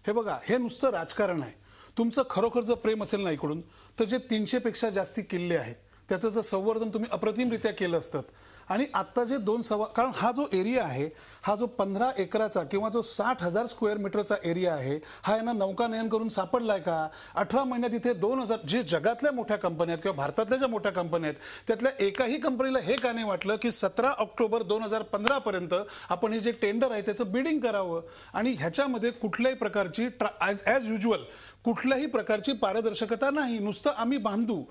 हे बघा हे नुसतं राजकारण आहे. तुमचं खरोखरचं प्रेम असेल ना इकडून तर जे तीनशेपेक्षा जास्ती किल्ले आहेत त्याचं जर संवर्धन तुम्ही अप्रतिमरित्या केलं असतं आणि आत्ता जे दोन सव्वा कारण हा जो एरिया आहे हा जो पंधरा एकराचा किंवा जो साठ हजार स्क्वेअर मीटरचा एरिया आहे हा यांना नौकानयन करून सापडलाय का? अठरा महिन्यात इथे दोन हजार जे जगातल्या मोठ्या कंपन्या आहेत किंवा भारतातल्या ज्या मोठ्या कंपन्या आहेत त्यातल्या एकाही कंपनीला हे का नाही वाटलं की सतरा ऑक्टोबर दोन हजार पंधरापर्यंत आपण हे जे टेंडर आहे त्याचं बिडिंग करावं? आणि ह्याच्यामध्ये कुठल्याही प्रकारची ॲज युज्युअल कुठल्याही प्रकारची पारदर्शकता नाही. नुसतं आम्ही बांधू.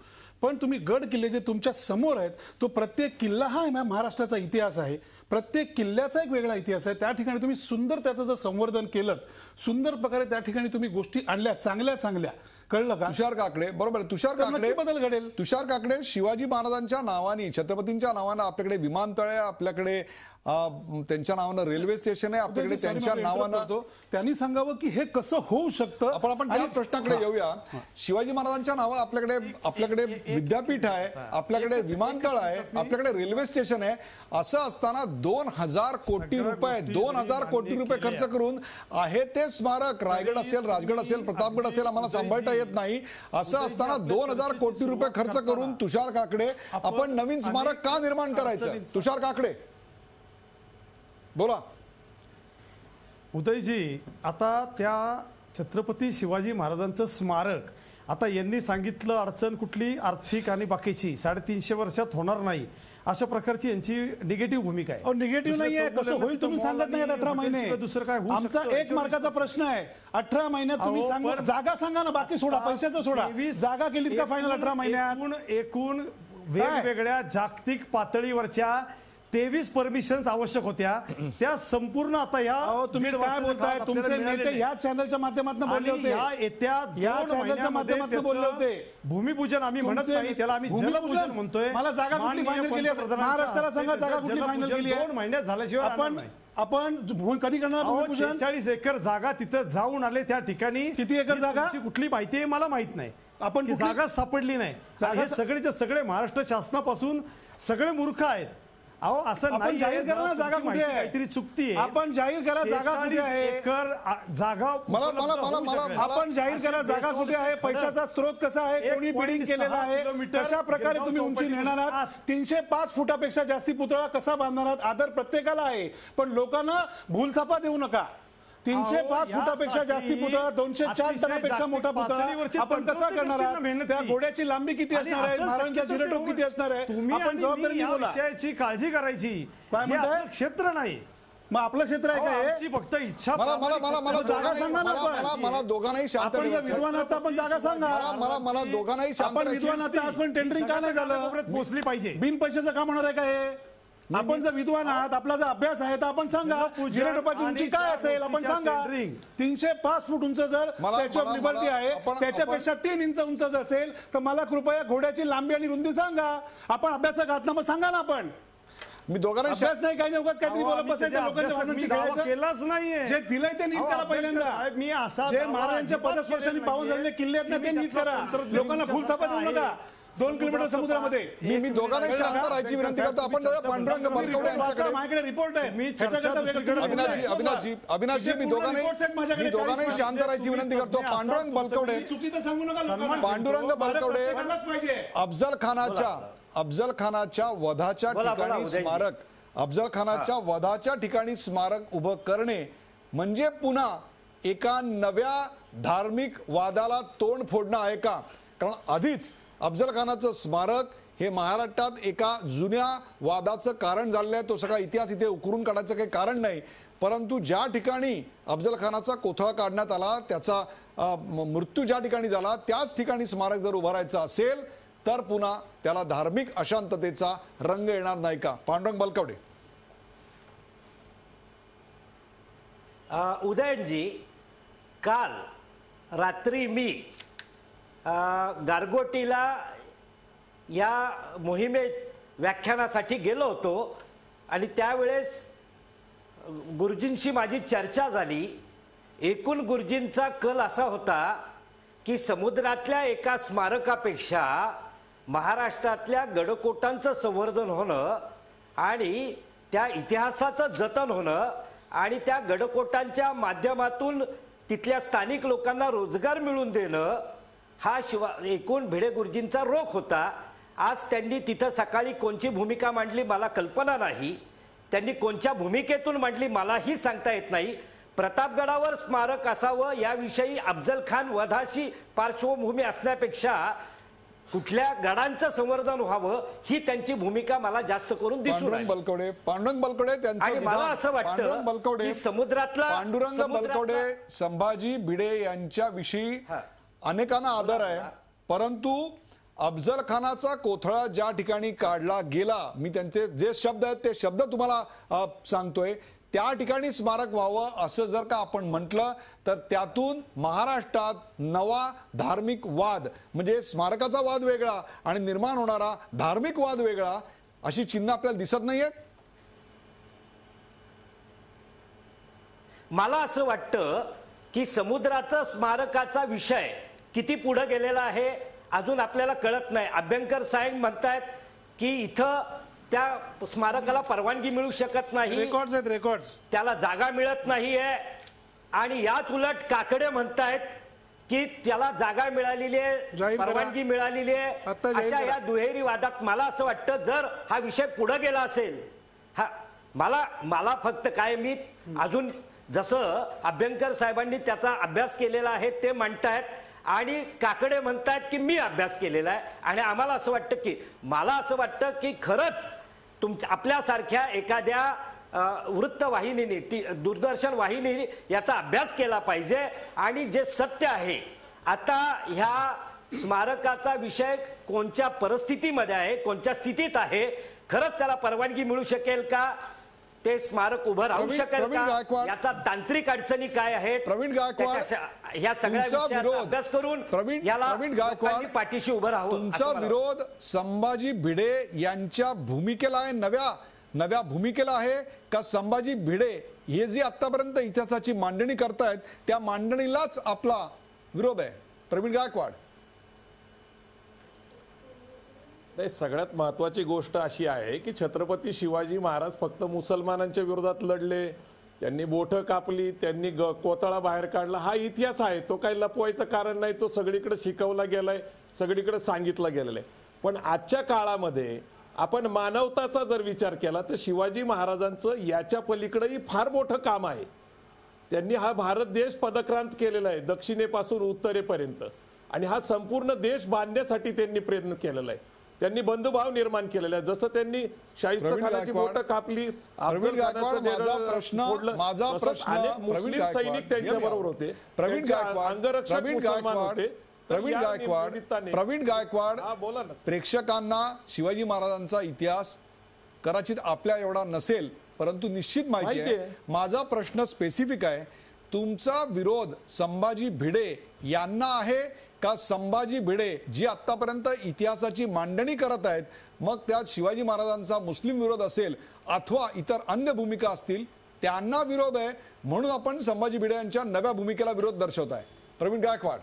पण तुम्ही गड किल्ले जे तुमच्यासमोर आहेत तो प्रत्येक किल्ला हा महाराष्ट्राचा इतिहास आहे. प्रत्येक किल्ल्याचा एक वेगळा इतिहास आहे. त्या ठिकाणी तुम्ही सुंदर त्याचं जर संवर्धन केलं सुंदर प्रकारे त्या ठिकाणी तुम्ही गोष्टी आणल्या चांगल्या चांगल्या. कळलं का? तुषार काकडे बरोबर. तुषार काकडे बदल घडेल? तुषार काकडे शिवाजी महाराजांच्या नावाने छत्रपतींच्या नावानं आपल्याकडे विमानतळ आहे आपल्याकडे त्यांच्या नावानं रेल्वे स्टेशन आहे आपल्याकडे त्यांच्या नावानं. त्यांनी सांगावं की हे कसं होऊ शकतं? आपण आपण त्या आणि- प्रश्नाकडे येऊया. शिवाजी महाराजांच्या नावा आपल्याकडे आपल्याकडे विद्यापीठ आहे आपल्याकडे विमानतळ आहे आपल्याकडे रेल्वे स्टेशन आहे. असं असताना दोन हजार कोटी रुपये दोन हजार कोटी रुपये खर्च करून आहे ते स्मारक. रायगड असेल राजगड असेल प्रतापगड असेल आम्हाला सांभाळता येत नाही. असं असताना दोन हजार कोटी रुपये खर्च करून तुषार काकडे आपण नवीन स्मारक का निर्माण करायचं? तुषार काकडे. बोला. उदयजी आता त्या छत्रपती शिवाजी महाराजांचं स्मारक आता यांनी सांगितलं अडचण कुठली आर्थिक आणि बाकीची साडेतीनशे वर्षात होणार नाही अशा प्रकारची यांची निगेटिव्ह भूमिका आहे. निगेटिव्ह नाहीये. चौक कसं होईल तुम्ही सांगत नाही अठरा महिने. दुसरं काय होऊ आमचा? एक मार्काचा प्रश्न आहे. अठरा महिन्यात तुम्ही सांगा जागा सांगा ना बाकी सोडा पैशाचं सोडा. जागा केलीत का फायनल अठरा महिन्यात? एकूण एकूण वेगवेगळ्या जागतिक पातळीवरच्या तेवीस परमिशन्स आवश्यक होत्या त्या संपूर्ण आता या अहो तुम्ही दीड काय वर्षाच्या बोलताय काळात तुमचे आपल्याला नेते. या चॅनलच्या माध्यमातून बोलले आणि होते या येत्या या दोन चॅनलच्या महिन्यामध्ये माध्यमातून बोलले होते. भूमिपूजन आम्ही म्हणत तुमचे नाही त्याला आम्ही भूमिपूजन? जलपूजन म्हणतोय मला जागा कुठली माननीय फायनल केली आहे? पंतप्रधानांच्या महाराष्ट्राला हस्ते सांगा जागा त्याचं कुठली फायनल जलपूजन केली आहे? दोन महिन्यात झाल्याशिवाय आपण नाही. आपण भूमी कधी करणार भूमिपूजन शेहेचाळीस एकर जागा तिथं जाऊन आले त्या ठिकाणी किती एकर ही जागा? तुमची कुठली माहिती आहे मला माहीत नाही आपण कुठली- जागा सापडली नाही जागा हे सा- सगळेचे सगळे महाराष्ट्र शासनापासून सगळे मूर्ख आहेत अहो असं आपण नाही जाहीर करा ना जागा कुठे आहे? काहीतरी चुकतीये आपण जाहीर करा जागा कुठे 46 आहे? एकर आ, जागा मला- मला- मला- मला-. आपण जाहीर करा जागा कुठे आहे. पैशाचा स्रोत कसा आहे एक कोणी बिडिंग केलेलं आहे कशा प्रकारे तुम्ही उंची नेणार आहात. तीनशे पाच फुटापेक्षा जास्ती पुतळा कसा बांधणार आहात आदर प्रत्येकाला आहे पण लोकांना भूलथापा देऊ नका तीनशे पाच फुटापेक्षा जास्ती पुतळा दोनशे चार टनापेक्षा मोठा पुतळा आपण कसा करणार आहात? त्या. घोड्याची लांबी किती असणार आहे? महाराजांच्या तेवढं- किती असणार आहे? तुम्ही आपण बोला विषयाची काळजी करायची. काय क्षेत्र नाही. मग आपलं क्षेत्र आहे अहो, का हे? आमची फक्त इच्छा मला मला मला मला जागा सांगा ना मला- दोघांनाही शांत आपण. विद्वान तर आपण जागा सांगा. मला मला दोघांनाही आपण. विद्वान तर आज पण टेंडरिंग का नाही झालं? पोहोचली पाहिजे. बिन पैशाचं काम होणार आहे का हे? आपण जर विद्वान आहात आपला जर अभ्यास आहे तर आपण सांगा जिरेटोपाची उंची काय असेल आपण सांगा. तीनशे पाच फूट उंच जर स्टॅच्यू ऑफ लिबर्टी आहे त्याच्यापेक्षा तीन इंच उंच जर असेल तर मला कृपया घोड्याची लांबी आणि रुंदी सांगा. आपण अभ्यासक आहात ना मग सांगा ना आपण. मी दोघांनाही अभ्यास नाही काही नाही काहीतरी बोलत बसायचं लोकांच्या खेळायचं. केलाच नाहीये. जे दिलंय ते नीट करा पहिल्यांदा. मी असा जे महाराजांच्या पदस्पर्शाने पाहून झालेले. किल्ले आहेत ना ते नीट करा. लोकांना फुलथापा देऊ. नका. दोन किलोमीटर समुद्रामध्ये. मी मी मिनिट शांत. राहायची विनंती करतो. आपण पांडुरंग. बलकवडे माझ्याकडे रिपोर्ट आहे. मी चर्चा ह्याच्याकरता वेगळं दुसरीकडे तुम्ही अविनाशी बोला. अविनाशी अविनाशी मी पूर्ण दोघांनाही मी शांत राहायची विनंती करतो. पांडुरंग बलकवडे. चुकीचं सांगू नका पांडुरंग बलकवडे. अफजल खानाच्या अफजल खानाच्या वधाच्या ठिकाणी. स्मारक. अफजल खानाच्या वधाच्या ठिकाणी स्मारक उभं करणे म्हणजे पुन्हा एका नव्या धार्मिक वादाला तोंड फोडणं आहे का? कारण आधीच अफजल खानाचं स्मारक हे महाराष्ट्रात एका जुन्या वादाचं कारण झालेलं आहे. तो सगळा इतिहास इथे उकरून काढायचं काही कारण नाही. परंतु ज्या ठिकाणी अफजल खानाचा कोथळा काढण्यात आला त्याचा मृत्यू ज्या ठिकाणी झाला त्याच ठिकाणी स्मारक जर उभारायचं असेल तर पुन्हा त्याला धार्मिक अशांततेचा रंग येणार नाही का? पांडुरंग बलकवडे. उदयनजी काल रात्री मी गारगोटीला या मोहिमेत व्याख्यानासाठी गेलो होतो आणि त्यावेळेस गुरुजींशी माझी चर्चा झाली. एकूण गुरुजींचा कल असा होता की समुद्रातल्या एका स्मारकापेक्षा महाराष्ट्रातल्या गडकोटांचं संवर्धन होणं आणि त्या इतिहासाचं जतन होणं आणि त्या गडकोटांच्या माध्यमातून तिथल्या स्थानिक लोकांना रोजगार मिळवून देणं हा शिवा एकूण भिडे गुरुजींचा रोख होता. आज त्यांनी तिथं सकाळी कोणची भूमिका मांडली मला कल्पना नाही. त्यांनी कोणत्या भूमिकेतून मांडली मलाही सांगता येत नाही. प्रतापगडावर स्मारक असावं याविषयी अफजल खान वधाशी पार्श्वभूमी असण्यापेक्षा कुठल्या गडांचं संवर्धन व्हावं ही त्यांची भूमिका मला जास्त करून दिसून बलकवडे पांडुरंग बलकवडे त्यांचं आणि मला असं वाटतं बलकवडे समुद्रातला पांडुरंग बलकवडे संभाजी भिडे यांच्याविषयी. अनेकांना आदर आहे. परंतु अफजल खानाचा कोथळा ज्या ठिकाणी काढला गेला मी त्यांचे जे शब्द आहेत ते शब्द तुम्हाला सांगतोय. त्या ठिकाणी स्मारक व्हावं असं जर का आपण म्हटलं तर त्यातून महाराष्ट्रात नवा धार्मिक वाद म्हणजे स्मारकाचा वाद वेगळा आणि निर्माण होणारा धार्मिक वाद वेगळा अशी चिन्ह आपल्याला दिसत नाहीयेत मला असं वाटतं की समुद्राचा स्मारकाचा विषय किती पुढे गेलेला आहे अजून आपल्याला कळत नाही. अभ्यंकर साहेब म्हणतायत की इथं त्या स्मारकाला परवानगी मिळू शकत नाही. रेकॉर्ड्स आहेत रेकॉर्ड्स त्याला जागा मिळत नाहीये. आणि याच उलट काकडे म्हणतायत की त्याला जागा मिळालेली आहे. परवानगी मिळालेली आहे. अशा. या दुहेरी वादात मला असं वाटतं जर हा विषय पुढे गेला असेल हा मला मला फक्त काय मी अजून जसं अभ्यंकर साहेबांनी त्याचा अभ्यास केलेला आहे ते म्हणतायत आणि काकडे म्हणतायत की मी अभ्यास केलेला आहे आणि आम्हाला असं वाटतं की मला असं वाटतं की खरंच तुम आपल्यासारख्या एखाद्या वृत्तवाहिनीने टी दूरदर्शन वाहिनी याचा अभ्यास केला पाहिजे. आणि जे सत्य आहे आता ह्या स्मारकाचा विषय कोणत्या परिस्थितीमध्ये आहे कोणत्या स्थितीत आहे खरंच त्याला परवानगी मिळू शकेल का? ते स्मारक उभं राहू शकेल का. याचा तांत्रिक अडचणी काय आहेत? प्रवीण गायकवाड ह्या सगळ्या तुमचा विषयाचा विरोध- अभ्यास करून प्रवीण- याला प्रवीण गायकवाड, लोकांनी पाठीशी उभं राहावं असं तुमचा विरोध संभाजी भिडे यांच्या भूमिकेला आहे नव्या नव्या भूमिकेला आहे का संभाजी भिडे हे जे आतापर्यंत इतिहासाची मांडणी करतायत त्या मांडणीलाच आपला विरोध आहे. प्रवीण गायकवाड. नाही सगळ्यात महत्वाची गोष्ट अशी आहे की छत्रपती शिवाजी महाराज फक्त मुसलमानांच्या विरोधात लढले त्यांनी बोटं कापली त्यांनी ग- कोतळा बाहेर काढला. हा इतिहास आहे. तो काही लपवायचं कारण नाही. तो सगळीकडे शिकवला गेलाय सगळीकडे सांगितला गेलेला आहे. पण आजच्या काळामध्ये आपण मानवताचा जर विचार केला तर शिवाजी महाराजांचं याच्या पलीकडेही फार मोठं काम आहे. त्यांनी हा भारत देश पदक्रांत केलेला आहे दक्षिणेपासून उत्तरेपर्यंत. आणि हा संपूर्ण देश बांधण्यासाठी त्यांनी प्रयत्न केलेला आहे. त्यांनी बंधुभाव निर्माण केलेला आहे. जसं त्यांनी शाहिस्त खानाची बोटं कापली प्रश्न. माझा प्रश्न मुस्लिम सैनिक त्यांच्या बरोबर होते. प्रवीण अंगरक्षक प्रवीण मुसलमान गायकवाड होते. प्रवीण गायकवाड प्रवीण गायकवाड बोला ना. प्रेक्षकांना शिवाजी महाराजांचा इतिहास कदाचित आपल्या एवढा नसेल परंतु निश्चित माहिती आहे. माझा प्रश्न स्पेसिफिक आहे. तुमचा विरोध संभाजी भिडे यांना आहे का संभाजी भिडे जी आतापर्यंत इतिहासाची मांडणी करत आहेत मग त्यात शिवाजी महाराजांचा मुस्लिम विरोध असेल अथवा इतर अन्य भूमिका असतील त्यांना विरोध आहे म्हणून आपण संभाजी भिडे यांच्या नव्या भूमिकेला विरोध दर्शवत आहे. प्रवीण गायकवाड.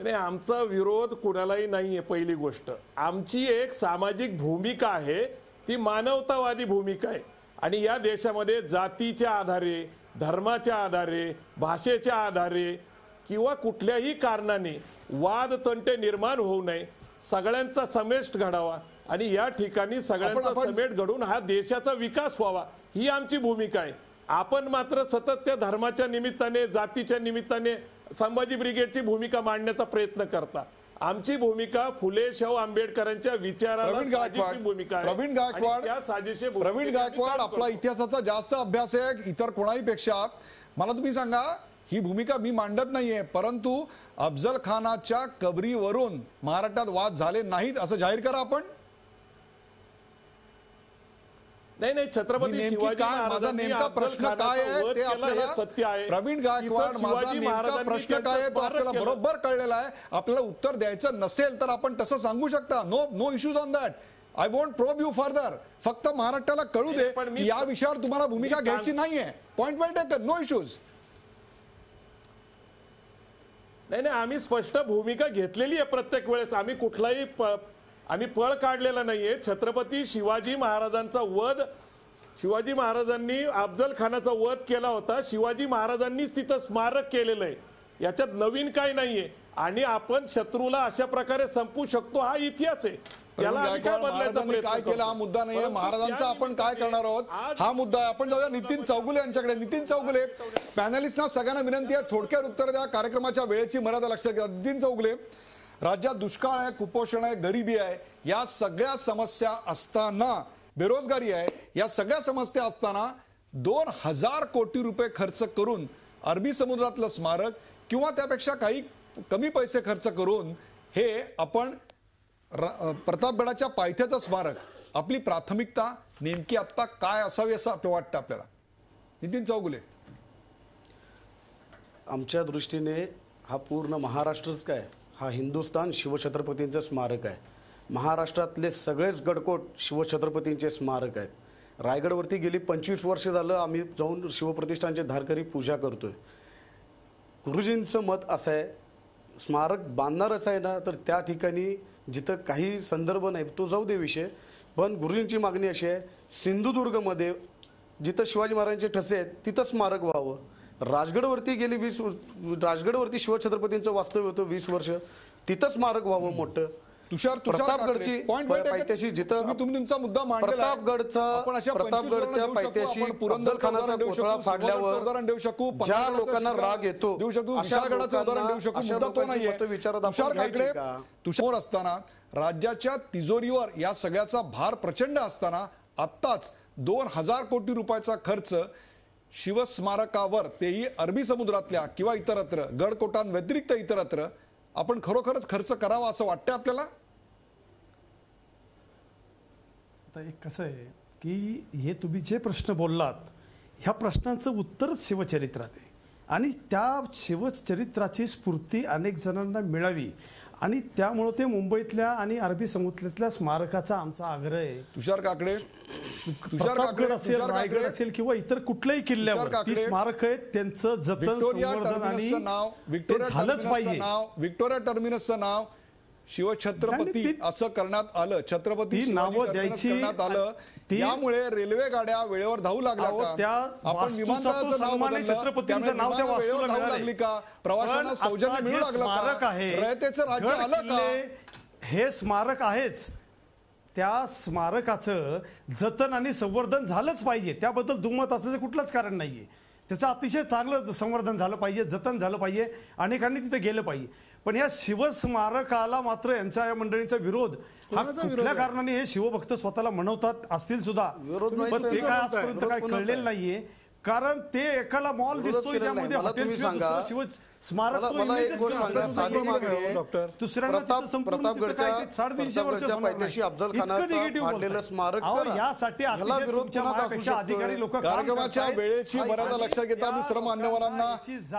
नाही आमचा विरोध कुणालाही नाहीये पहिली गोष्ट. आमची एक सामाजिक भूमिका आहे ती मानवतावादी भूमिका आहे. आणि या देशामध्ये जातीच्या आधारे धर्माच्या आधारे भाषेच्या आधारे किंवा कुठल्याही कारणाने वाद तंटे निर्माण होऊ नये. सगळ्यांचा समेश घडावा आणि या ठिकाणी सगळ्यांचा समेट घडून हा देशाचा विकास व्हावा ही आमची भूमिका आहे. आपण मात्र सतत त्या धर्माच्या निमित्ताने जातीच्या निमित्ताने संभाजी ब्रिगेडची भूमिका मांडण्याचा प्रयत्न करता. आमची भूमिका फुले शाहू आंबेडकरांच्या विचाराला भूमिका आहे. प्रवीण आणि गायकवाड प्रवीण आपला. इतिहासाचा जास्त अभ्यास आहे इतर कोणाही पेक्षा मला तुम्ही सांगा ही भूमिका मी मांडत नाहीये परंतु अफजल खानाच्या कबरीवरून महाराष्ट्रात वाद झाले नाहीत असं जाहीर करा आपण. नाही नाही छत्रपती शिवाजी माझा नेमका प्रश्न काय आहे ते आपल्याला सत्य आहे. प्रवीण गायकवाड माझा नेमका प्रश्न काय आहे तो आपल्याला. बरोबर कळलेला आहे. आपल्याला उत्तर द्यायचं नसेल तर आपण तसं सांगू शकता. No no issues on that I want probe you further फक्त महाराष्ट्राला कळू दे या विषयावर तुम्हाला भूमिका घ्यायची नाहीये. Point well taken no issues नाही नाही आम्ही स्पष्ट भूमिका घेतलेली आहे प्रत्येक वेळेस. आम्ही कुठलाही प- आम्ही पळ काढलेला नाहीये. छत्रपती शिवाजी महाराजांचा वध शिवाजी महाराजांनी अफजल खानाचा वध केला होता. शिवाजी महाराजांनीच तिथं स्मारक केलेलं आहे. याच्यात नवीन काही नाहीये. आणि आपण शत्रूला अशा प्रकारे संपू शकतो हा इतिहास आहे. काय केला? हा? मुद्दा नाहीये. महाराजांचा आपण काय करणार आहोत? हा मुद्दा आहे. आपण जाऊया. नितीन चौगुले यांच्याकडे. नितीन चौगुले पॅनलिस्टना सगळ्यांना विनंती आहे. थोडक्यात उत्तर द्या. कार्यक्रमाच्या वेळेची मर्यादा लक्षात घ्या. नितीन चौगुले राज्यात दुष्काळ आहे कुपोषण आहे गरिबी आहे. या सगळ्या समस्या असताना बेरोजगारी आहे या सगळ्या समस्या असताना दोन हजार कोटी रुपये खर्च करून अरबी समुद्रातलं स्मारक किंवा त्यापेक्षा काही कमी पैसे खर्च करून हे आपण प्रतापगडाच्या पायथ्याचं स्मारक. आपली प्राथमिकता नेमकी आत्ता काय असावी असं आपलं वाटतं आपल्याला? नितीन चौगुले. आमच्या दृष्टीने हा पूर्ण महाराष्ट्रच काय? हा हिंदुस्थान शिवछत्रपतींचं स्मारक आहे. महाराष्ट्रातले सगळेच गडकोट शिवछत्रपतींचे स्मारक आहेत. रायगडवरती गेली पंचवीस वर्ष झालं आम्ही जाऊन शिवप्रतिष्ठानचे धारकरी पूजा करतोय. गुरुजींचं मत असं आहे स्मारक बांधणारच आहे ना तर त्या ठिकाणी जिथं काही संदर्भ नाही तो जाऊ दे विषय. पण गुरुजींची मागणी अशी आहे सिंधुदुर्गमध्ये जिथं शिवाजी महाराजांचे ठसे आहेत तिथं स्मारक व्हावं. राजगडवरती गेली वीस राजगडवरती शिवछत्रपतींचं वास्तव्य होतं वीस वर्ष तिथं स्मारक व्हावं मोठं. तुषार प्रतापगडची पायथ्याशी जिथं तुम्ही तुमचा मुद्दा. प्रतापगडचा प्रतापगडच्या 25 उदाहरणं देऊ शकू, पायथ्याशी आपण पुरंदरचं अफजल खानाचा उदाहरण देऊ पुतळा फाडल्यावर देऊ शकू ज्या लोकांना राग येतो, देऊ शकू अशा विशाळगडाचं उदाहरण देऊ शकू मुद्दा तो मतं विचारात तुषार काकडे का? तुषार असताना राज्याच्या तिजोरीवर या सगळ्याचा भार प्रचंड असताना आत्ताच दोन हजार कोटी रुपयाचा खर्च शिवस्मारकावर तेही अरबी समुद्रातल्या किंवा इतरत्र गडकोटांव्यतिरिक्त इतरत्र आपण खरोखरच खर्च करावा असं वाटतं आपल्याला आता एक कसं आहे की हे तुम्ही जे प्रश्न बोललात ह्या प्रश्नांचं उत्तरच शिवचरित्रात आहे. आणि त्या शिवचरित्राची स्फूर्ती अनेक जणांना मिळावी. आणि त्यामुळं ते मुंबईतल्या आणि अरबी समुद्रातल्या स्मारकाचा आमचा आग्रह आहे. तुषार काकडे तुषार काकडे असेल रायगड असेल किंवा इतर कुठल्याही किल्ल्यावर ती स्मारक आहेत त्यांचं जतन संवर्धन आणि नाव ते व्हिक्टोरिया झालंच पाहिजे. नाव व्हिक्टोरिया टर्मिनसचं नाव शिवछत्रपती असं करण्यात आलं. छत्रपती नावं द्यायची करण्यात आलं. ती- यामुळे रेल्वे गाड्या वेळेवर धावू लागल्या त्या आपण विमानतळाचं नाव छत्रपतींचं त्यामुळे नाव त्या वेळेवर धावू. लागली का? प्रवाशांना सौजन्य मिळू लागलं का? आहे रयतेचं राज्य आलं का? हे स्मारक आहेच. त्या स्मारकाचं जतन आणि संवर्धन झालंच पाहिजे. त्याबद्दल दुमत असं कुठलंच कारण नाहीये. त्याचं अतिशय चांगलं संवर्धन झालं पाहिजे जतन झालं पाहिजे अनेकांनी तिथे गेलं पाहिजे. पण या शिवस्मारकाला मात्र यांच्या या मंडळीचा विरोध हा कुठल्या कारणाने हे शिवभक्त स्वतःला म्हणवतात असतील सुद्धा. विरोध नाही, पण ते काय? आजपर्यंत काय कळलेलं नाहीये. कारण ते एकाला मॉल केलेला त्यामध्ये हॉटेल स्मारक? अधिकारी लोक कार्यक्रमाच्या वेळेची मर्यादा लक्षात घेता मी सर्व मान्यवरांना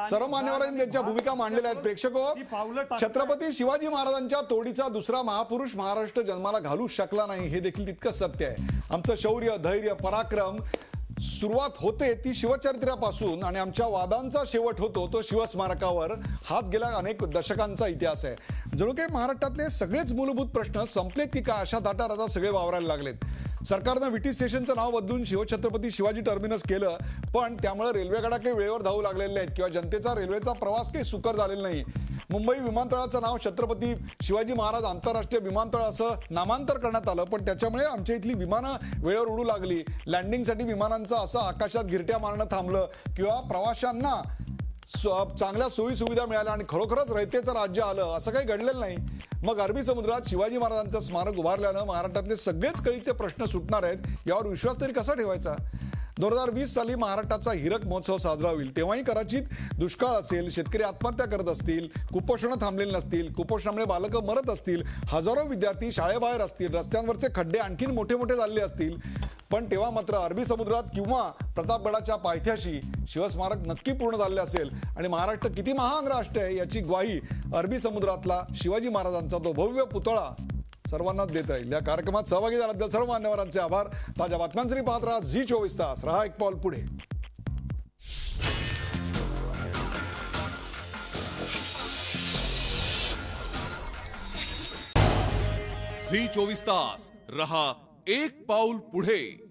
सर्व मान्यवरांनी त्यांच्या भूमिका मांडलेल्या आहेत. प्रेक्षको टाकताय. छत्रपती शिवाजी महाराजांच्या तोडीचा दुसरा महापुरुष महाराष्ट्र जन्माला घालू शकला नाही. हे देखील तितकंच सत्य आहे. आमचं शौर्य धैर्य पराक्रम सुरुवात होते ती शिवचरित्रापासून आणि आमच्या वादांचा शेवट होतो तो शिवस्मारकावर. हाच गेल्या अनेक दशकांचा इतिहास आहे. जणू काही महाराष्ट्रातले सगळेच मूलभूत प्रश्न संपलेत की काय अशा दाटार आता सगळे वावरायला लागलेत. सरकारनं विटी स्टेशनचं नाव बदलून शिवछत्रपती शिवाजी टर्मिनस केलं पण त्यामुळे रेल्वेगाड्या काही वेळेवर धावू लागलेले आहेत किंवा जनतेचा रेल्वेचा प्रवास काही सुकर झालेला नाही. मुंबई विमानतळाचं नाव छत्रपती शिवाजी महाराज आंतरराष्ट्रीय विमानतळ असं नामांतर करण्यात आलं पण त्याच्यामुळे आमच्या इथली विमानं वेळेवर उडू लागली. लँडिंगसाठी विमानांचं असं आकाशात गिरट्या मारणं थांबलं किंवा प्रवाशांना चांगल्या सोयी सुविधा मिळाल्या आणि खरोखरच रयतेचं राज्य आलं असं काही घडलेलं नाही. मग अरबी समुद्रात शिवाजी महाराजांचं स्मारक उभारल्यानं महाराष्ट्रातले सगळेच कळीचे प्रश्न सुटणार आहेत यावर विश्वास तरी कसा ठेवायचा? दोन हजार वीस साली महाराष्ट्राचा हिरक महोत्सव साजरा होईल. तेव्हाही कदाचित दुष्काळ असेल शेतकरी आत्महत्या करत असतील कुपोषणं थांबलेली नसतील कुपोषणामुळे बालकं मरत असतील हजारो विद्यार्थी शाळेबाहेर असतील रस्त्यांवरचे खड्डे आणखीन मोठे मोठे झालेले असतील. पण तेव्हा मात्र अरबी समुद्रात किंवा प्रतापगडाच्या पायथ्याशी शिवस्मारक नक्की पूर्ण झाले असेल. आणि महाराष्ट्र किती महान राष्ट्र आहे याची ग्वाही अरबी समुद्रातला शिवाजी महाराजांचा तो भव्य पुतळा सर्वांनाच देता येईल या कार्यक्रमात सहभागी झाल्याबद्दल सर्व मान्यवरांचे आभार. ताज्या बातम्यांसाठी पाहत राहा झी चोवीस तास. रहा एक पाऊल पुढे. झी चोवीस तास. रहा एक पाऊल पुढे.